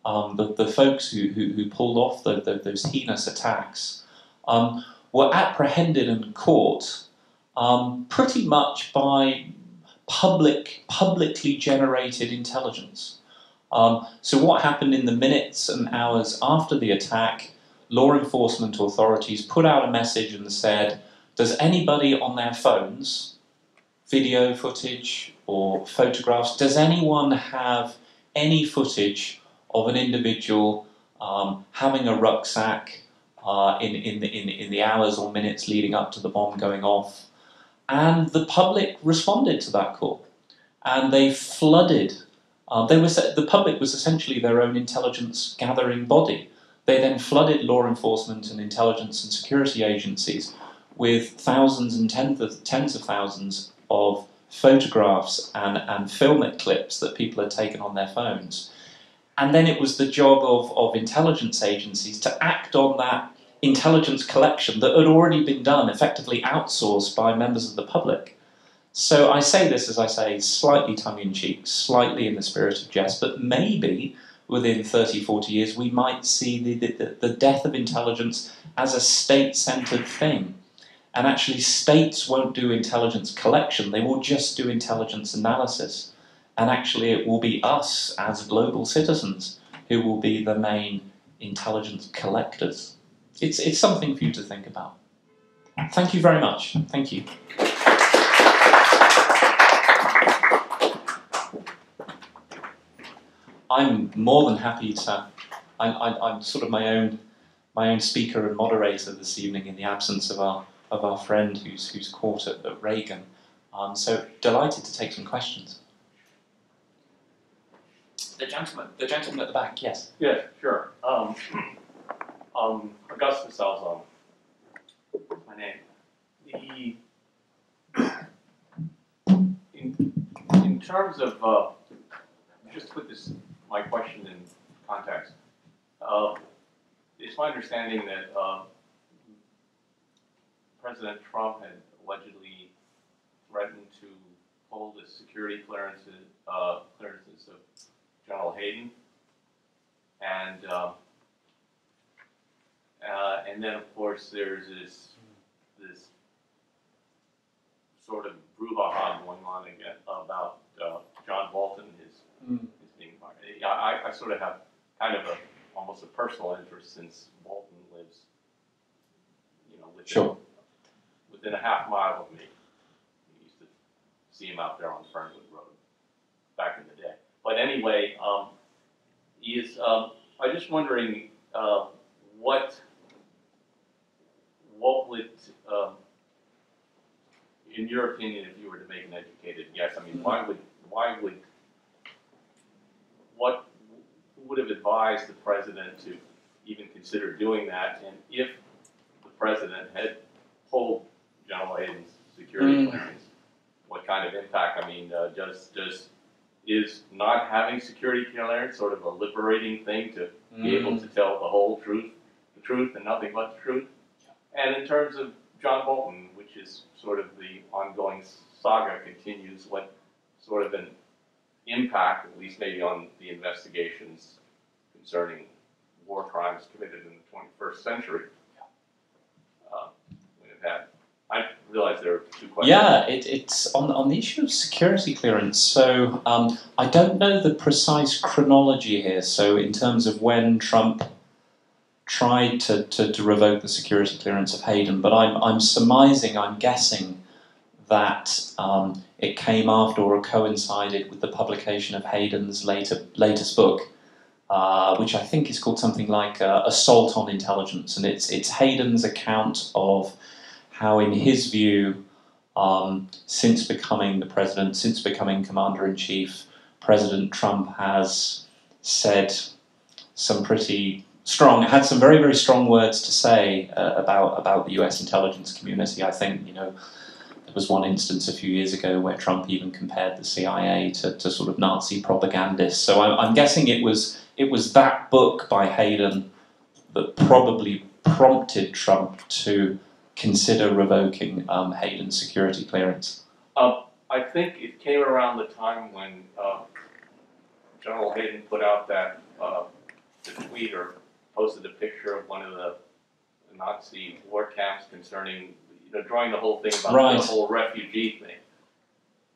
um, the, the folks who, who, who pulled off the, the, those heinous attacks, um, were apprehended and caught um, pretty much by public, publicly generated intelligence. Um, so, what happened in the minutes and hours after the attack? Law enforcement authorities put out a message and said, Does anybody on their phones, video footage or photographs, does anyone have any footage of an individual um, having a rucksack uh, in, in, the, in, in the hours or minutes leading up to the bomb going off? And the public responded to that call. And they flooded. Uh, they was, the public was essentially their own intelligence gathering body. They then flooded law enforcement and intelligence and security agencies with thousands and tens of, tens of thousands of photographs and, and film clips that people had taken on their phones. And then it was the job of, of intelligence agencies to act on that intelligence collection that had already been done, effectively outsourced by members of the public. So I say this, as I say, slightly tongue in cheek, slightly in the spirit of jest, but maybe within 30, 40 years we might see the, the, the death of intelligence as a state centered thing. And actually, states won't do intelligence collection, they will just do intelligence analysis. And actually, it will be us as global citizens who will be the main intelligence collectors it's, it's something for you to think about. Thank you very much. Thank you. I'm more than happy to. I, I'm sort of my own, my own speaker and moderator this evening in the absence of our of our friend who's who's caught at, at Reagan. Um, so delighted to take some questions. The gentleman, the gentleman at the back, yes. Yes, sure. Um, um, Augustus Alzon, my name. The in, in terms of uh, just put this my question in context, uh, it's my understanding that uh, President Trump had allegedly threatened to hold the security clearances uh, clearances of General Hayden and uh, uh, and then, of course, there's this this sort of brouhaha going on again about uh, John Bolton his mm. his being I, I sort of have kind of a almost a personal interest since Bolton lives, you know, within, sure. within a half mile of me. We used to see him out there on Fernwood Road back in the day. But anyway, um, is. Um, I'm just wondering uh, what what would, um, in your opinion, if you were to make an educated guess, I mean, why would, why would, what would have advised the president to even consider doing that? And if the president had pulled General Hayden's security mm. clearance, what kind of impact? I mean, uh, does does is not having security clearance sort of a liberating thing to be able mm. to tell the whole truth, the truth, and nothing but the truth? And in terms of John Bolton, which is sort of the ongoing saga, continues what sort of an impact, at least maybe on the investigations concerning war crimes committed in the 21st century. Uh, we have had. Realize there are two questions. Yeah, it, it's on, on the issue of security clearance. So um, I don't know the precise chronology here. So in terms of when Trump tried to, to, to, revoke the security clearance of Hayden, but I'm, I'm surmising, I'm guessing that um, it came after or coincided with the publication of Hayden's later, latest book, uh, which I think is called something like uh, Assault on Intelligence. And it's, it's Hayden's account of how, in his view, um, since becoming the president, since becoming commander in chief, President Trump has said some pretty strong, had some very, very strong words to say uh, about about the U.S. intelligence community. I think you know there was one instance a few years ago where Trump even compared the CIA to, to sort of Nazi propagandists. So I'm, I'm guessing it was it was that book by Hayden that probably prompted Trump to consider revoking um, Hayden's security clearance. Uh, I think it came around the time when uh, General Hayden put out that uh, the tweet or posted a picture of one of the Nazi war camps concerning, you know, drawing the whole thing about right. the whole refugee thing.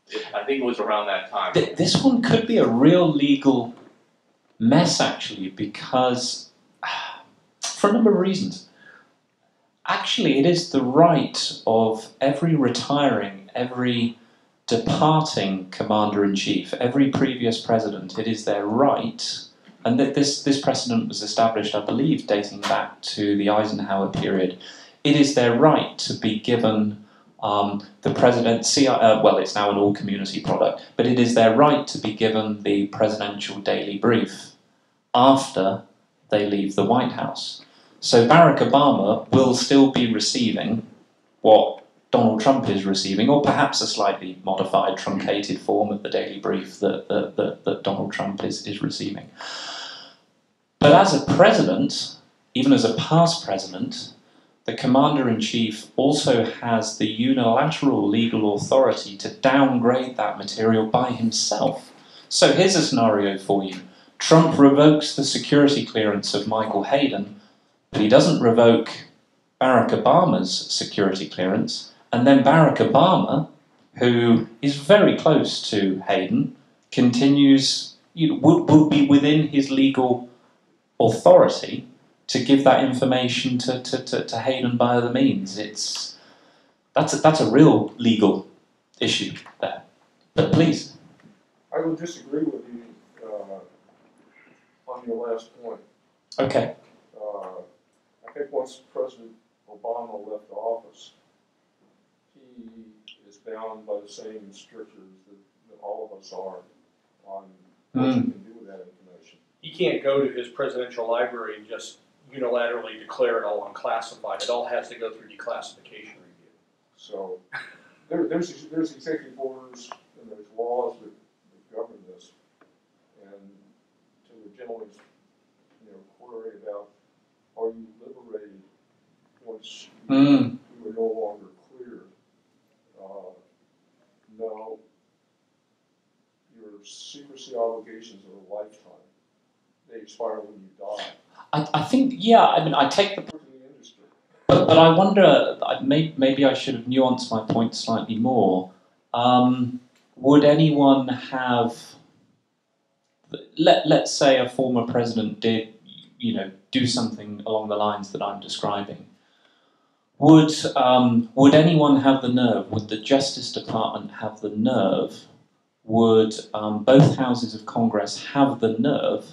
It, I think it was around that time. Th- this one could be a real legal mess actually because for a number of reasons. Actually, it is the right of every retiring, every departing commander in chief, every previous president, it is their right, and that this, this precedent was established, I believe, dating back to the Eisenhower period. It is their right to be given um, the presidency, uh, well, it's now an all community product, but it is their right to be given the presidential daily brief after they leave the White House. So Barack Obama will still be receiving what Donald Trump is receiving, or perhaps a slightly modified, truncated form of the daily brief that, that, that, that Donald Trump is, is receiving. But as a president, even as a past president, the commander in chief also has the unilateral legal authority to downgrade that material by himself. So here's a scenario for you Trump revokes the security clearance of Michael Hayden, he doesn't revoke Barack Obama's security clearance. And then Barack Obama, who is very close to Hayden, continues, you know, would, would be within his legal authority to give that information to, to, to, to Hayden by other means. It's, that's, a, that's a real legal issue there. But please. I will disagree with you uh, on your last point. Okay. Uh, I think once President Obama left office, he is bound by the same strictures that, that all of us are on what you hmm. can do with that information. He can't go to his presidential library and just unilaterally declare it all unclassified. It all has to go through declassification review. So there, there's, there's executive orders and there's laws that, that govern this. And to the gentleman's, you know, query about are you liberated you, Mm. are no longer clear? Uh, no. Your secrecy obligations are a lifetime. They expire when you die. I, I think, yeah, I mean, I take the Work in the industry. But, but I wonder, I- maybe I should have nuanced my point slightly more. Um, would anyone have, let, let's say a former president did, you know, do something along the lines that I'm describing. Would, um, would anyone have the nerve, would the Justice Department have the nerve, would um, both houses of Congress have the nerve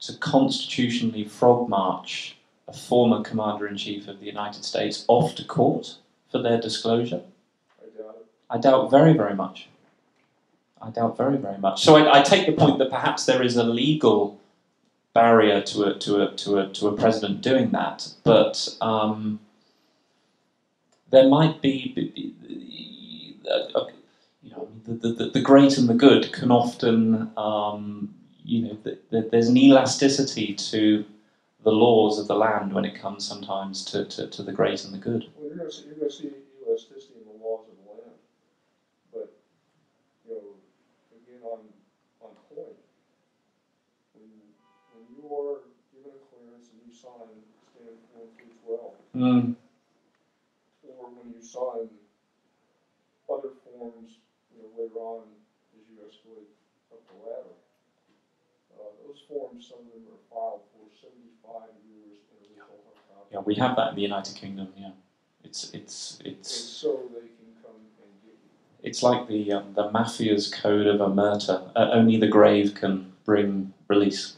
to constitutionally frog march a former commander in chief of the United States off to court for their disclosure? I doubt. I doubt very, very much. I doubt very, very much. So I, I take the point that perhaps there is a legal barrier to a to a to a to a president doing that, but um, there might be, uh, you know, the, the, the great and the good can often, um, you know, th th there's an elasticity to the laws of the land when it comes sometimes to, to, to the great and the good. Well, you're see, you're gonna see elasticity in the laws of the land, but, you know, again, on, on point, when, when you are given a clearance and you sign standard form three twelve, Mm. You sign other forms, you know, later on as you escalate up the ladder, uh, those forms, some of them are filed for seventy-five years in a copy. Yeah, we have that in the United Kingdom. Yeah, it's it's And it's so they can come and get you. it's like the um, the mafia's code of omerta. Uh, only the grave can bring release.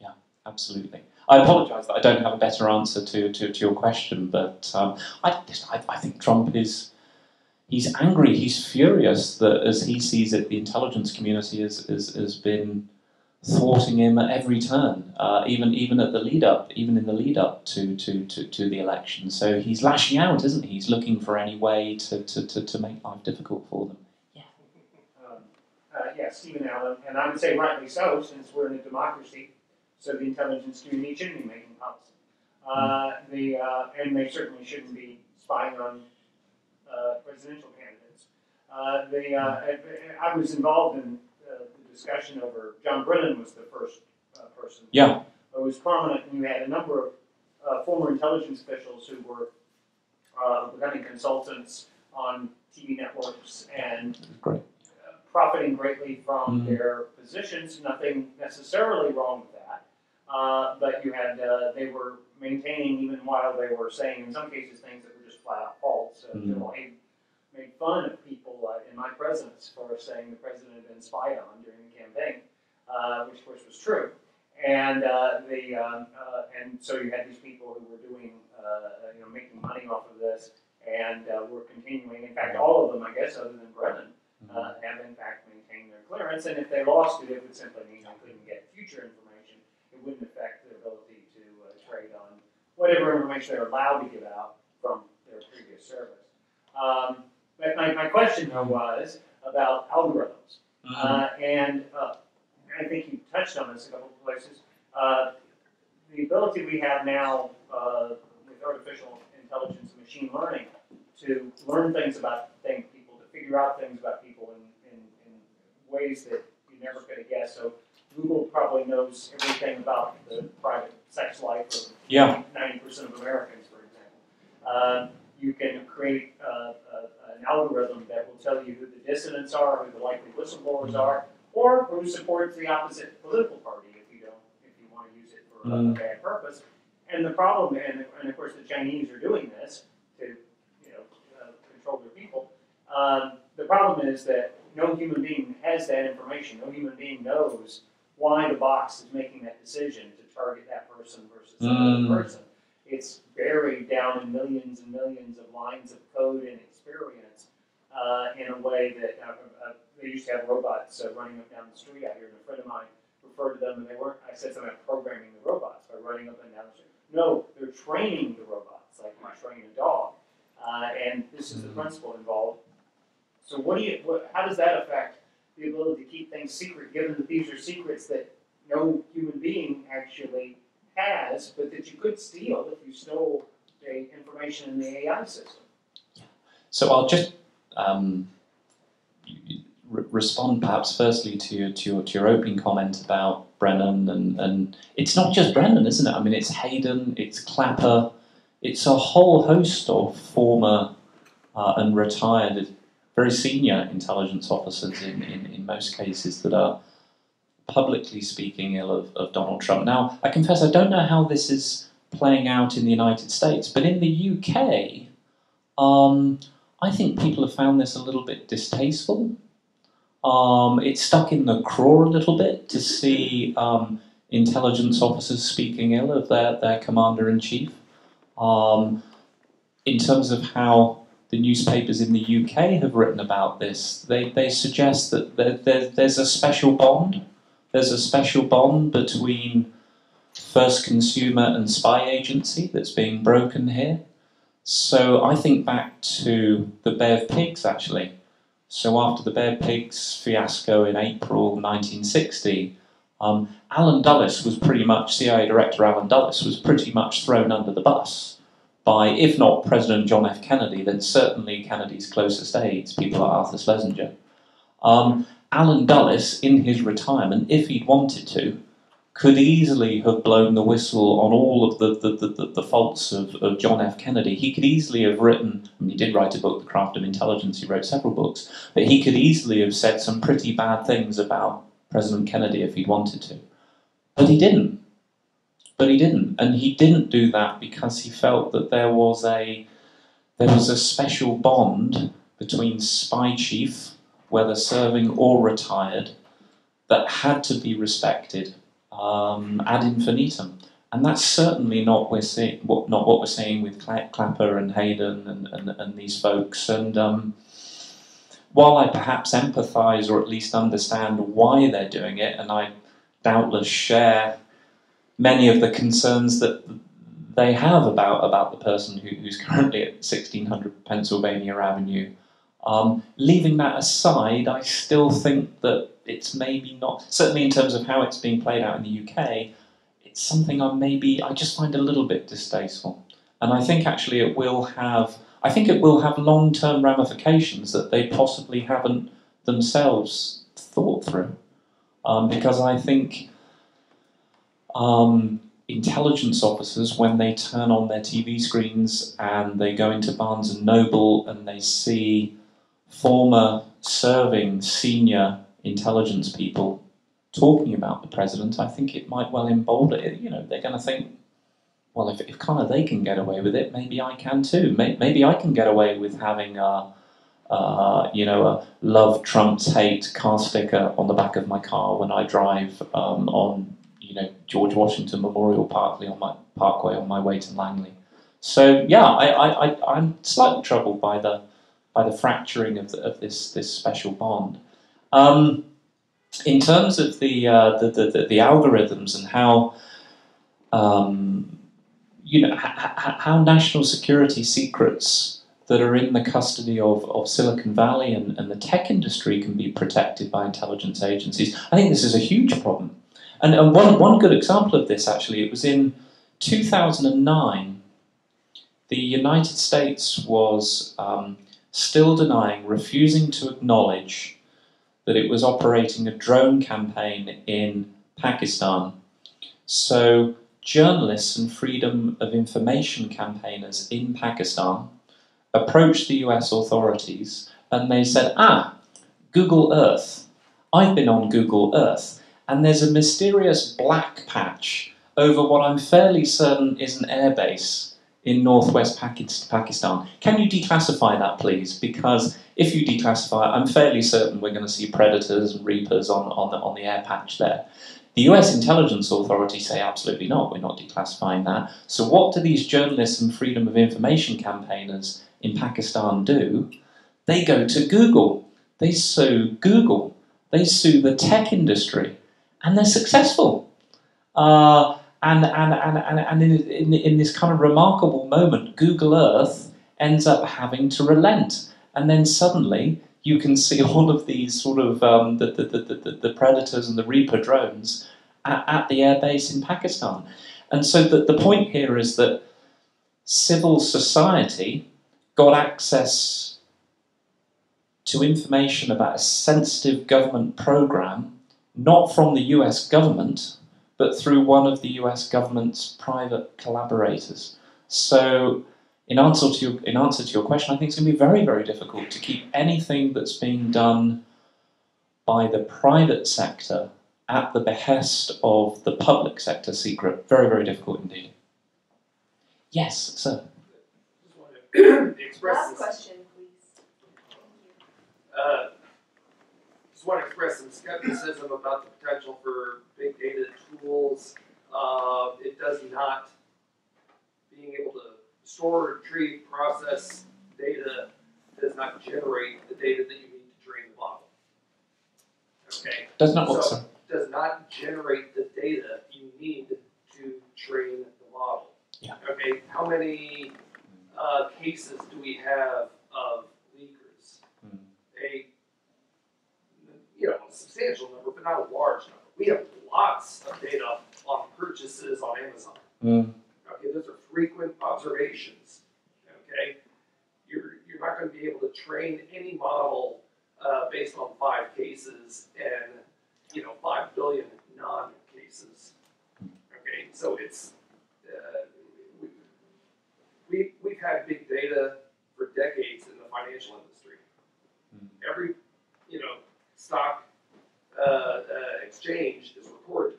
Yeah, absolutely. I apologise that I don't have a better answer to, to, to your question, but um, I, I I think Trump is he's angry, he's furious that as he sees it, the intelligence community has has, has been thwarting him at every turn, uh, even even at the lead up, even in the lead up to, to, to, to the election. So he's lashing out, isn't he? He's looking for any way to, to, to, to make life difficult for them. Um, uh, yes, Stephen Allen, and I would say rightly so, since we're in a democracy, so the intelligence community shouldn't be making policy. Uh, the, uh, and they certainly shouldn't be spying on uh, presidential candidates. Uh, the, uh, I I was involved in uh, the discussion over, John Brennan was the first uh, person. Yeah. Who was prominent, and you had a number of uh, former intelligence officials who were uh, becoming consultants on TV networks and Great. profiting greatly from Mhm. their positions. Nothing necessarily wrong with that. Uh, but you had uh, they were maintaining even while they were saying in some cases things that were just flat out false. Mhm. General Hayden made fun of people uh, in my presence for saying the president had been spied on during the campaign, uh, which of course was true. And uh, the um, uh, and so you had these people who were doing uh, you know making money off of this and uh, were continuing. In fact, all of them, I guess, other than Brennan, uh, have in fact maintained their clearance. And if they lost it, it would simply mean they couldn't get future information. Wouldn't affect their ability to uh, trade on whatever information they're allowed to give out from their previous service. Um, but my, my question though was about algorithms. Mhm. Uh, and uh, I think you touched on this a couple of places. Uh, the ability we have now uh, with artificial intelligence and machine learning to learn things about things, people, to figure out things about people in, in, in ways that you never could have guessed. So Google probably knows everything about the private sex life of Yeah. ninety percent of Americans, for example. Um, you can create uh, a, an algorithm that will tell you who the dissidents are, who the likely whistleblowers are, or who supports the opposite political party if you don't, if you want to use it for a Mm. bad purpose. And the problem, and, and of course the Chinese are doing this to, you know, uh, control their people. Um, the problem is that no human being has that information. No human being knows why the box is making that decision to target that person versus another Mm. person. It's buried down in millions and millions of lines of code and experience uh, in a way that uh, uh, they used to have robots uh, running up down the street out here, and a friend of mine referred to them, and they weren't. I said something about programming the robots by running up and down the street. No, they're training the robots like you train a dog, uh, and this is the Mm. principle involved. So, what do you? What, how does that affect the ability to keep things secret, given that these are secrets that no human being actually has, but that you could steal if you stole the information in the AI system? So I'll just um, re- respond perhaps firstly to your, to your to your opening comment about Brennan and and it's not just Brennan, isn't it? I mean, it's Hayden, it's Clapper, it's a whole host of former uh, and retired, very senior intelligence officers in, in, in most cases that are publicly speaking ill of, of Donald Trump. Now, I confess I don't know how this is playing out in the United States, but in the UK, um, I think people have found this a little bit distasteful. Um, it's stuck in the craw a little bit to see um, intelligence officers speaking ill of their, their commander in chief. Um, in terms of how the newspapers in the UK have written about this, they, they suggest that there, there, there's a special bond. There's a special bond between first consumer and spy agency that's being broken here. So I think back to the Bay of Pigs actually. So after the Bay of Pigs fiasco in April 1960, um, Allen Dulles was pretty much, CIA Director Allen Dulles was pretty much thrown under the bus by, if not President John F. Kennedy, then certainly Kennedy's closest aides, people like Arthur Schlesinger. Um, Allen Dulles, in his retirement, if he'd wanted to, could easily have blown the whistle on all of the, the, the, the, faults of, of John F. Kennedy. He could easily have written, I mean, he did write a book, The Craft of Intelligence, he wrote several books, but he could easily have said some pretty bad things about President Kennedy if he'd wanted to. But he didn't. But he didn't. And he didn't do that because he felt that there was a there was a special bond between spy chief, whether serving or retired, that had to be respected um, ad infinitum. And that's certainly not we're seeing what not what we're seeing with Cla- Clapper and Hayden and, and, and these folks. And um, while I perhaps empathise or at least understand why they're doing it, and I doubtless share many of the concerns that they have about about the person who, who's currently at 1600 Pennsylvania Avenue. Um, leaving that aside, I still think that it's maybe not certainly in terms of how it's being played out in the UK. It's something I maybe I just find a little bit distasteful, and I think actually it will have. I think it will have long-term ramifications that they possibly haven't themselves thought through, um, because I think um, intelligence officers, when they turn on their TV screens and they go into Barnes and Noble and they see former serving senior intelligence people talking about the president, I think it might well embolden it. You know, they're going to think, well, if, if kind of they can get away with it, maybe I can too. Maybe I can get away with having a, uh, you know, a love trumps hate car sticker on the back of my car when I drive um, on, you know, George Washington Memorial Parkway on my Parkway on my way to Langley. So yeah, I, I, I'm slightly troubled by the by the fracturing of, the, of this this special bond. Um, in terms of the, uh, the, the, the, the algorithms and how um, you know how national security secrets that are in the custody of, of Silicon Valley and, and the tech industry can be protected by intelligence agencies. I think this is a huge problem. And, and one, one good example of this, actually, it was in 2009. The United States was um, still denying, refusing to acknowledge that it was operating a drone campaign in Pakistan. So, journalists and freedom of information campaigners in Pakistan approached the US authorities and they said, Ah, Google Earth. I've been on Google Earth, and there's a mysterious black patch over what I'm fairly certain is an airbase in northwest Pakistan. Can you declassify that, please? Because if you declassify it, I'm fairly certain we're going to see predators and reapers on, on, the, on the air patch there. The US intelligence authorities say absolutely not, we're not declassifying that. So, what do these journalists and freedom of information campaigners in Pakistan do, they go to Google. They sue Google. They sue the tech industry. And they're successful. Uh, and and, and, and, and in, in, in this kind of remarkable moment, Google Earth ends up having to relent. And then suddenly, you can see all of these sort of um, the, the, the, the, predators and the Reaper drones at, at the airbase in Pakistan. And so the, the point here is that civil society got access to information about a sensitive government program, not from the US government, but through one of the US government's private collaborators. So, in answer to your, in answer to your question, I think it's going to be very, very difficult to keep anything that's being done by the private sector at the behest of the public sector secret. Very, very difficult indeed. Yes, sir. express Last question, please. Uh, just want to express some skepticism about the potential for big data tools. Uh, it does not being able to store, retrieve, process data does not generate the data that you need to train the model. Okay. Does not what, so. Does not generate the data you need to train the model. Yeah. Okay. How many uh, cases do we have of leakers? Mm. A you know a substantial number, but not a large number. We have lots of data on purchases on Amazon. Mm. Okay, those are frequent observations. Okay, you're you're not going to be able to train any model uh, based on five cases and you know five billion non-cases. Okay, so it's uh, we, we've had big data for decades in the financial industry. Mm. Every, you know, stock uh, uh, exchange is recorded.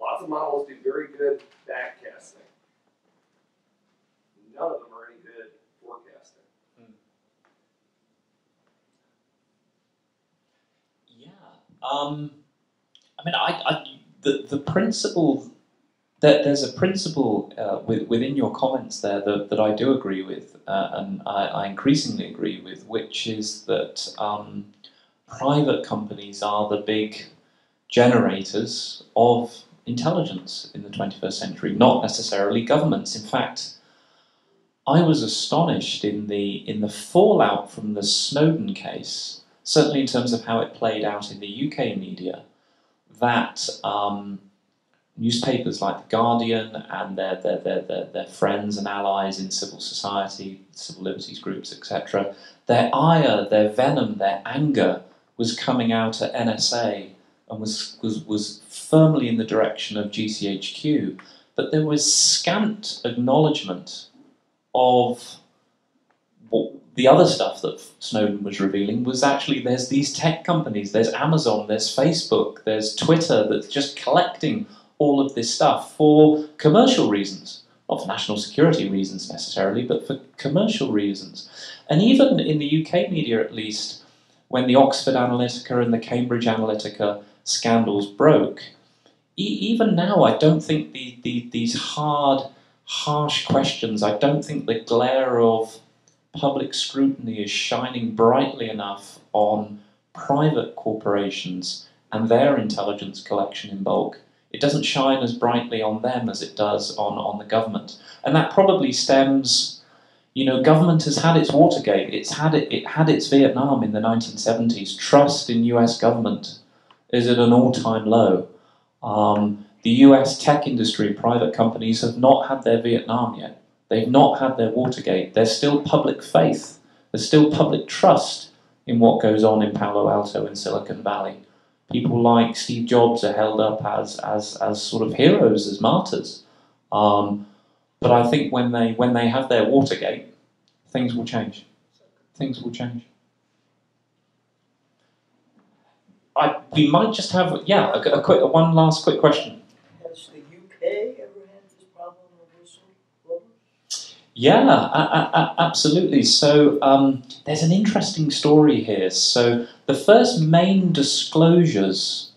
Lots of models do very good backcasting. None of them are any good forecasting. Yeah. Um, I mean, I, I the, the principle that there's a principle uh, with, within your comments there that, that I do agree with, uh, and I, I, increasingly agree with, which is that um, private companies are the big generators of intelligence in the 21st century, not necessarily governments. In fact, I was astonished in the in the fallout from the Snowden case, certainly in terms of how it played out in the UK media, that. Um, newspapers like The Guardian and their, their, their, their, their friends and allies in civil society, civil liberties groups, etc., their ire, their venom, their anger was coming out at NSA and was, was, was firmly in the direction of GCHQ. But there was scant acknowledgement of the other stuff that Snowden was revealing was actually there's these tech companies, there's Amazon, there's Facebook, there's Twitter that's just collecting all of this stuff for commercial reasons, not for national security reasons necessarily, but for commercial reasons. And even in the UK media, at least, when the Oxford Analytica and the Cambridge Analytica scandals broke, e- even now, I don't think the, the, these hard, harsh questions, I don't think the glare of public scrutiny is shining brightly enough on private corporations and their intelligence collection in bulk. It doesn't shine as brightly on them as it does on, on the government. And that probably stems, you know, government has had its Watergate, it's had it, it had its Vietnam in the 1970s. Trust in US government is at an all-time low. Um, the US tech industry, private companies have not had their Vietnam yet. They've not had their Watergate. There's still public faith. There's still public trust in what goes on in Palo Alto and Silicon Valley. People like Steve Jobs are held up as, as, as sort of heroes, as martyrs. Um, but I think when they, when they have their Watergate, things will change. Things will change. I, we might just have, yeah, a, a quick, one last quick question. Has the UK ever had this problem of whistleblowers? Yeah, a- a- a- absolutely. So um, there's an interesting story here. So the first main disclosures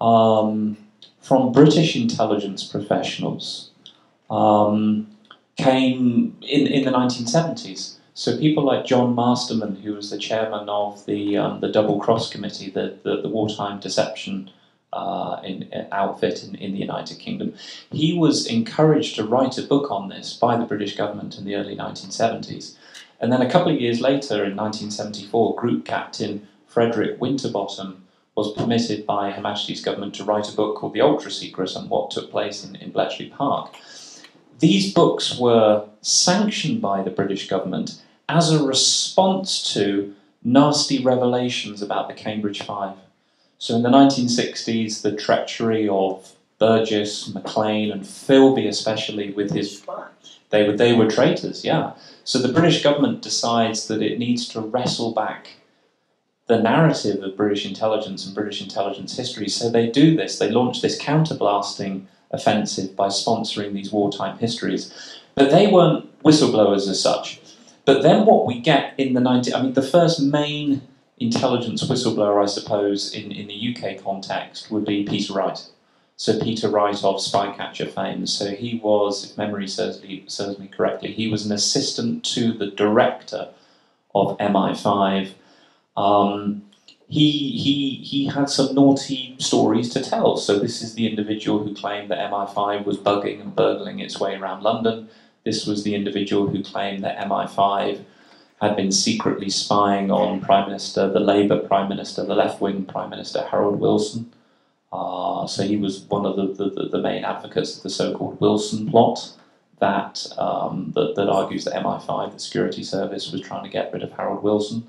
um, from British intelligence professionals um, came in, in the 1970s. So people like John Masterman, who was the chairman of the um, the Double Cross Committee, the, the, the wartime deception uh, in, outfit in, in the United Kingdom, he was encouraged to write a book on this by the British government in the early 1970s. And then a couple of years later, in 1974, Group Captain Frederick Winterbotham was permitted by Her Majesty's government to write a book called The Ultra Secret on what took place in, in Bletchley Park. These books were sanctioned by the British government as a response to nasty revelations about the Cambridge Five. So in the 1960s, the treachery of Burgess, Maclean, and Philby, especially with his they were they were traitors, yeah. So the British government decides that it needs to wrestle back the narrative of British intelligence and British intelligence history. So they do this. They launch this counterblasting offensive by sponsoring these wartime histories. But they weren't whistleblowers as such. But then what we get in the 90s, I mean the first main intelligence whistleblower, I suppose, in, in the UK context would be Peter Wright. So Peter Wright of Spycatcher fame. So he was, if memory serves me, serves me correctly, he was an assistant to the director of MI5. Um, he, he, he had some naughty stories to tell. So this is the individual who claimed that MI5 was bugging and burgling its way around London. This was the individual who claimed that MI5 had been secretly spying on Prime Minister, the Labour Prime Minister, the left-wing Prime Minister Harold Wilson. Uh, so he was one of the, the, the main advocates of the so-called Wilson plot that, um, that, that argues that MI5, the security service, was trying to get rid of Harold Wilson.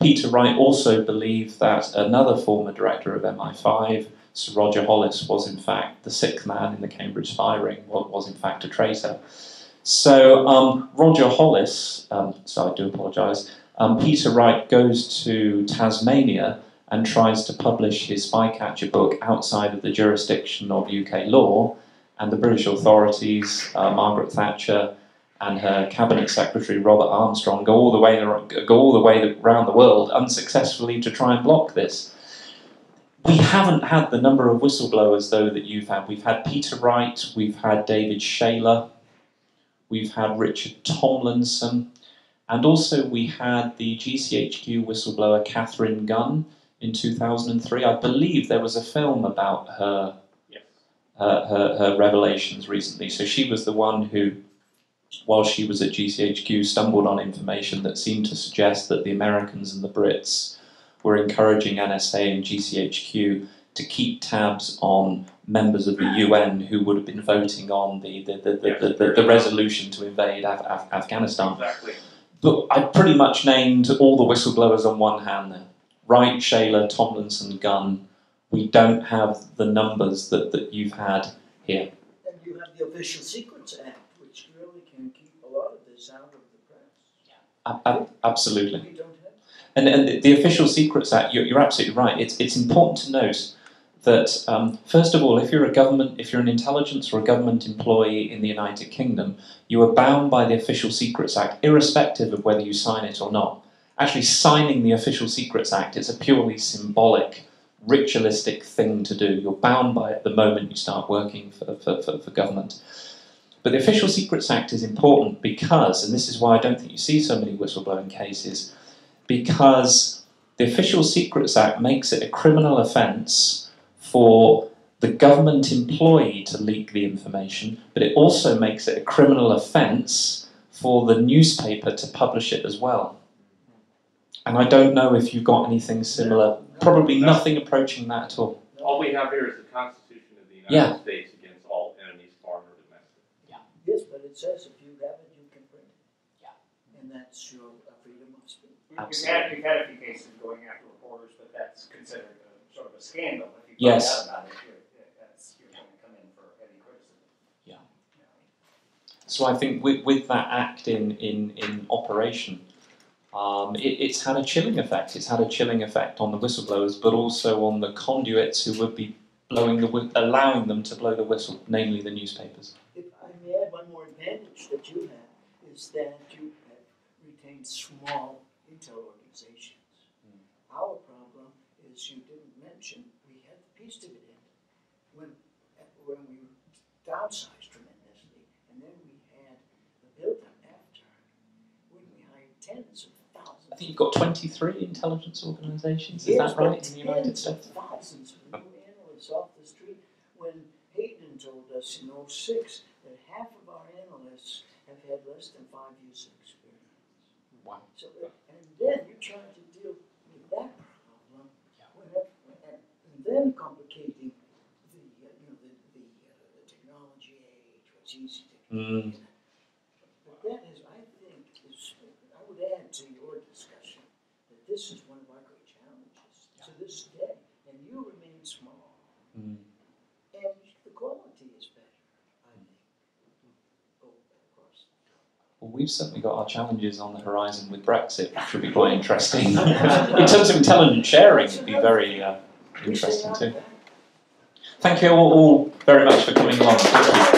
Peter Wright also believed that another former director of MI5, Sir Roger Hollis, was in fact the sixth man in the Cambridge spy ring, was, was in fact a traitor. So um, Roger Hollis, um, so I do apologise, um, Peter Wright goes to Tasmania and tries to publish his spycatcher book outside of the jurisdiction of UK law, and the British authorities, uh, Margaret Thatcher and her cabinet secretary Robert Armstrong, go all the way go all the way around the world unsuccessfully to try and block this. We haven't had the number of whistleblowers though that you've had. We've had Peter Wright, we've had David Shayler, we've had Richard Tomlinson, and also we had the GCHQ whistleblower Katharine Gun in 2003. I believe there was a film about her, her, uh, her, her revelations recently. So she was the one who, while she was at GCHQ, stumbled on information that seemed to suggest that the Americans and the Brits were encouraging NSA and GCHQ to keep tabs on members of the UN who would have been voting on the, the, the, the, the, the, the resolution to invade Af- Af- Afghanistan. Exactly. But I pretty much named all the whistleblowers on one hand there. Wright, Shayler, Tomlinson, Gun. We don't have the numbers that, that you've had here. And you have the Official Secrets Act, which really can keep a lot of this out of the press. Ab- ab- absolutely. And, and the, the Official Secrets Act, you're, you're absolutely right. It's, it's important to note that, um, first of all, if you're a government, if you're an intelligence or a government employee in the United Kingdom, you are bound by the Official Secrets Act, irrespective of whether you sign it or not. Actually, signing the Official Secrets Act is a purely symbolic, ritualistic thing to do. You're bound by it the moment you start working for, for, for, for government. But the Official Secrets Act is important because, and this is why I don't think you see so many whistleblowing cases, because the Official Secrets Act makes it a criminal offence for the government employee to leak the information, but it also makes it a criminal offence for the newspaper to publish it as well. And I don't know if you've got anything similar, probably nothing approaching that at all. All we have here is the Constitution of the United Yeah. States against all enemies, foreign or domestic. Yes, but it says if you have it, you can print it. Yeah. And that's your uh, freedom of speech. We've had, we've had a few cases going after reporters, but that's considered a sort of a scandal. If you Yes. out about it, you're, that's, you're going to come in for heavy criticism. Yeah. So I think with, with that act in, in, in operation, um, it, it's had a chilling effect. It's had a chilling effect on the whistleblowers, but also on the conduits who would be blowing the allowing them to blow the whistle, namely the newspapers. If I may add one more advantage that you have is that you have retained small intel organizations. Hmm. Our problem is you didn't mention, we had the peace dividend when, when we downsized tremendously, and then we had the build-up after, when we hired tens of thousands. I think you've got 23 intelligence organisations, is Yes, that right, in the United tens of States? Thousands of new analysts off the street. When Hayden told us in '06 that half of analysts have had less than five years of experience. Wow. So, and then you try to deal with that problem, when- and, and then complicating the, uh, you know, the, the, uh, the technology age, what's easy to. Mm. But that is, I think, is, I would add to your discussion that this is one of our great challenges to this day, and you remain small, Mm. and the quality is better, I think. Oh, of course. Well, we've certainly got our challenges on the horizon with Brexit, which would be quite interesting. in terms of intelligence sharing, it'd be very uh, interesting too. Thank you all, all very much for coming along.